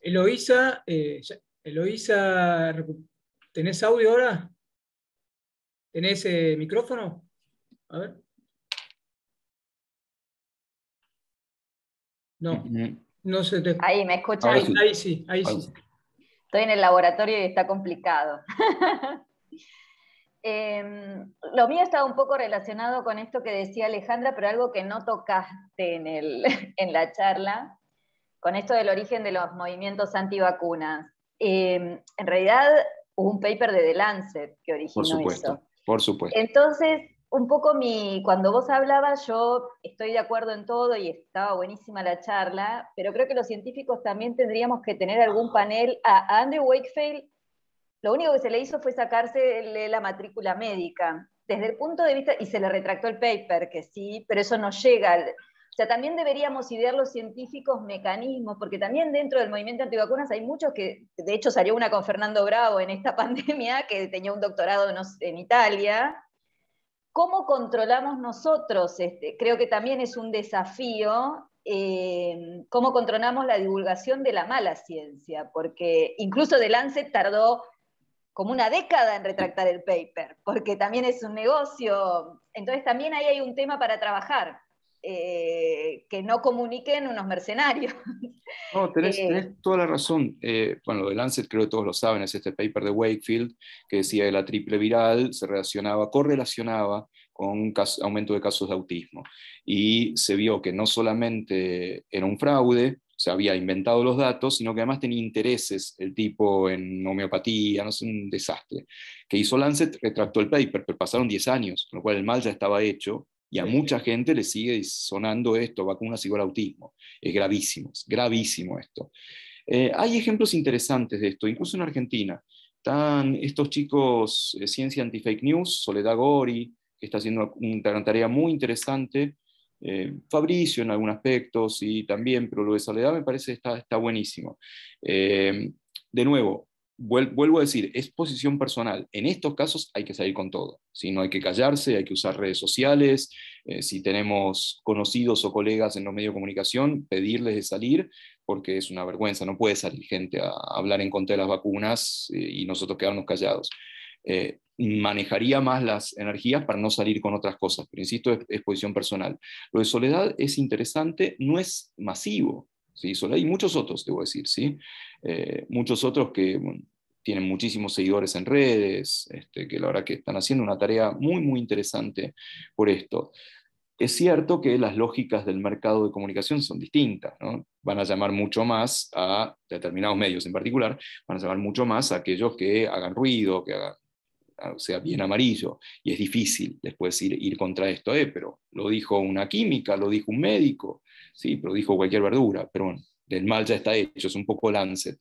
A: Eloísa, eh, Eloísa, ¿tenés audio ahora? ¿Tenés eh, micrófono? A ver. No, no se te...
G: Ahí, ¿me escuchan?
A: ahí sí, ahí sí.
G: Estoy en el laboratorio y está complicado. (laughs) Em, lo mío estaba un poco relacionado con esto que decía Alejandra, pero algo que no tocaste en, el, (laughs) en la charla, con esto del origen de los movimientos antivacunas. Em, en realidad hubo un paper de The Lancet que originó
B: por supuesto,
G: eso.
B: Por supuesto.
G: Entonces, un poco mi, cuando vos hablabas, yo estoy de acuerdo en todo y estaba buenísima la charla, pero creo que los científicos también tendríamos que tener algún panel. A Andrew Wakefield lo único que se le hizo fue sacarse la matrícula médica. Desde el punto de vista, y se le retractó el paper, que sí, pero eso no llega. o sea, también deberíamos idear los científicos mecanismos, porque también dentro del movimiento antivacunas hay muchos que, de hecho salió una con Fernando Bravo en esta (laughs) pandemia, que tenía un doctorado en Italia. ¿Cómo controlamos nosotros? Este, creo que también es un desafío eh, cómo controlamos la divulgación de la mala ciencia, porque incluso de Lancet tardó como una década en retractar el paper, porque también es un negocio. Entonces también ahí hay un tema para trabajar, eh, que no comuniquen unos mercenarios. (laughs)
B: No, tenés, eh, toda la razón. Eh, bueno, lo de Lancet creo que todos lo saben, es este paper de Wakefield que decía que la triple viral se relacionaba, correlacionaba con un aumento de casos de autismo. Y se vio que no solamente era un fraude, se había inventado los datos, sino que además tenía intereses el tipo en homeopatía, no sé, un desastre. Que hizo Lancet, retractó el paper, pero pasaron 10 años, con lo cual el mal ya estaba hecho Y a mucha gente le sigue sonando esto, vacunas igual autismo. Es gravísimo, es gravísimo esto. Eh, hay ejemplos interesantes de esto, incluso en Argentina. Están estos chicos de Ciencia Anti-Fake News, Soledad Gori, que está haciendo una tarea muy interesante, eh, Fabricio en algunos aspectos y también, pero lo de Soledad me parece está, está buenísimo. Eh, de nuevo, vuelvo a decir, es posición personal. En estos casos hay que salir con todo. si No hay que callarse, hay que usar redes sociales. Eh, si tenemos conocidos o colegas en los medios de comunicación, pedirles de salir, porque es una vergüenza. No puede salir gente a, hablar en contra de las vacunas eh, y nosotros quedarnos callados. Manejaría más las energías para no salir con otras cosas, pero insisto, es, posición personal. Lo de soledad es interesante, no es masivo, ¿sí? y muchos otros, debo decir, ¿sí? Eh, muchos otros que tienen muchísimos seguidores en redes, este, que la verdad que están haciendo una tarea muy, muy interesante por esto. Es cierto que las lógicas del mercado de comunicación son distintas, ¿no? Van a llamar mucho más a determinados medios en particular, van a llamar mucho más a aquellos que hagan ruido, que hagan o sea, bien amarillo, y es difícil después ir, ir contra esto, ¿eh? pero lo dijo una química, lo dijo un médico, sí, pero dijo cualquier verdura, pero bueno, del mal ya está hecho, es un poco Lancet.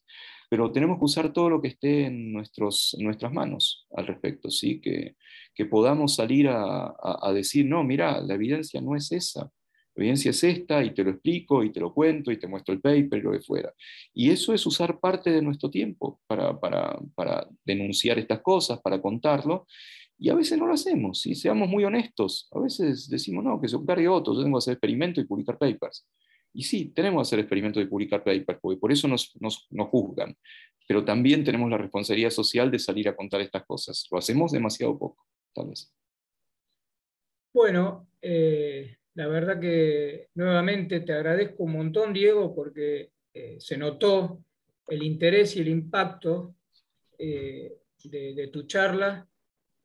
B: Pero tenemos que usar todo lo que esté en, nuestros, nuestras manos al respecto, ¿sí? que, que podamos salir a, decir, no, mira, la evidencia no es esa, la evidencia es esta, y te lo explico, y te lo cuento, y te muestro el paper, y lo que fuera. Y eso es usar parte de nuestro tiempo para, para, para denunciar estas cosas, para contarlo, y a veces no lo hacemos, y seamos muy honestos. A veces decimos, no, que se ocupe otro, yo tengo que hacer experimentos y publicar papers. Y sí, tenemos que hacer experimentos y publicar papers, porque por eso nos, nos, nos, juzgan. Pero también tenemos la responsabilidad social de salir a contar estas cosas. Lo hacemos demasiado poco, tal vez.
A: Bueno, eh, la verdad que nuevamente te agradezco un montón, Diego, porque eh, se notó el interés y el impacto eh, de, tu charla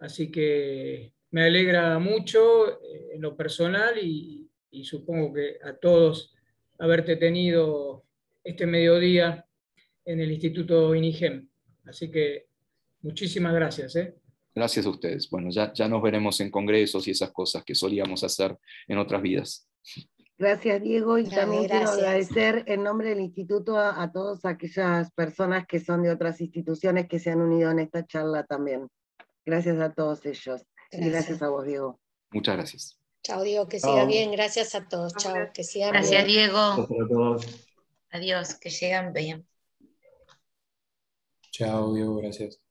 A: Así que me alegra mucho eh, en lo personal y, supongo que a todos haberte tenido este mediodía en el Instituto INIGEM. Así que muchísimas gracias.
B: Gracias a ustedes. Bueno, ya, ya nos veremos en congresos y esas cosas que solíamos hacer en otras vidas.
C: Gracias, Diego. Y también quiero agradecer en nombre del instituto a, a, todas aquellas personas que son de otras instituciones que se han unido en esta charla también. Gracias a todos ellos. Gracias. Y gracias a vos, Diego.
B: Muchas gracias.
E: Chao, Diego, que siga bien. Gracias a todos. Chao, que sigan
F: gracias,
E: bien.
F: Diego.
H: Gracias a todos.
F: Adiós, que sigan bien.
H: Chao, Diego, gracias.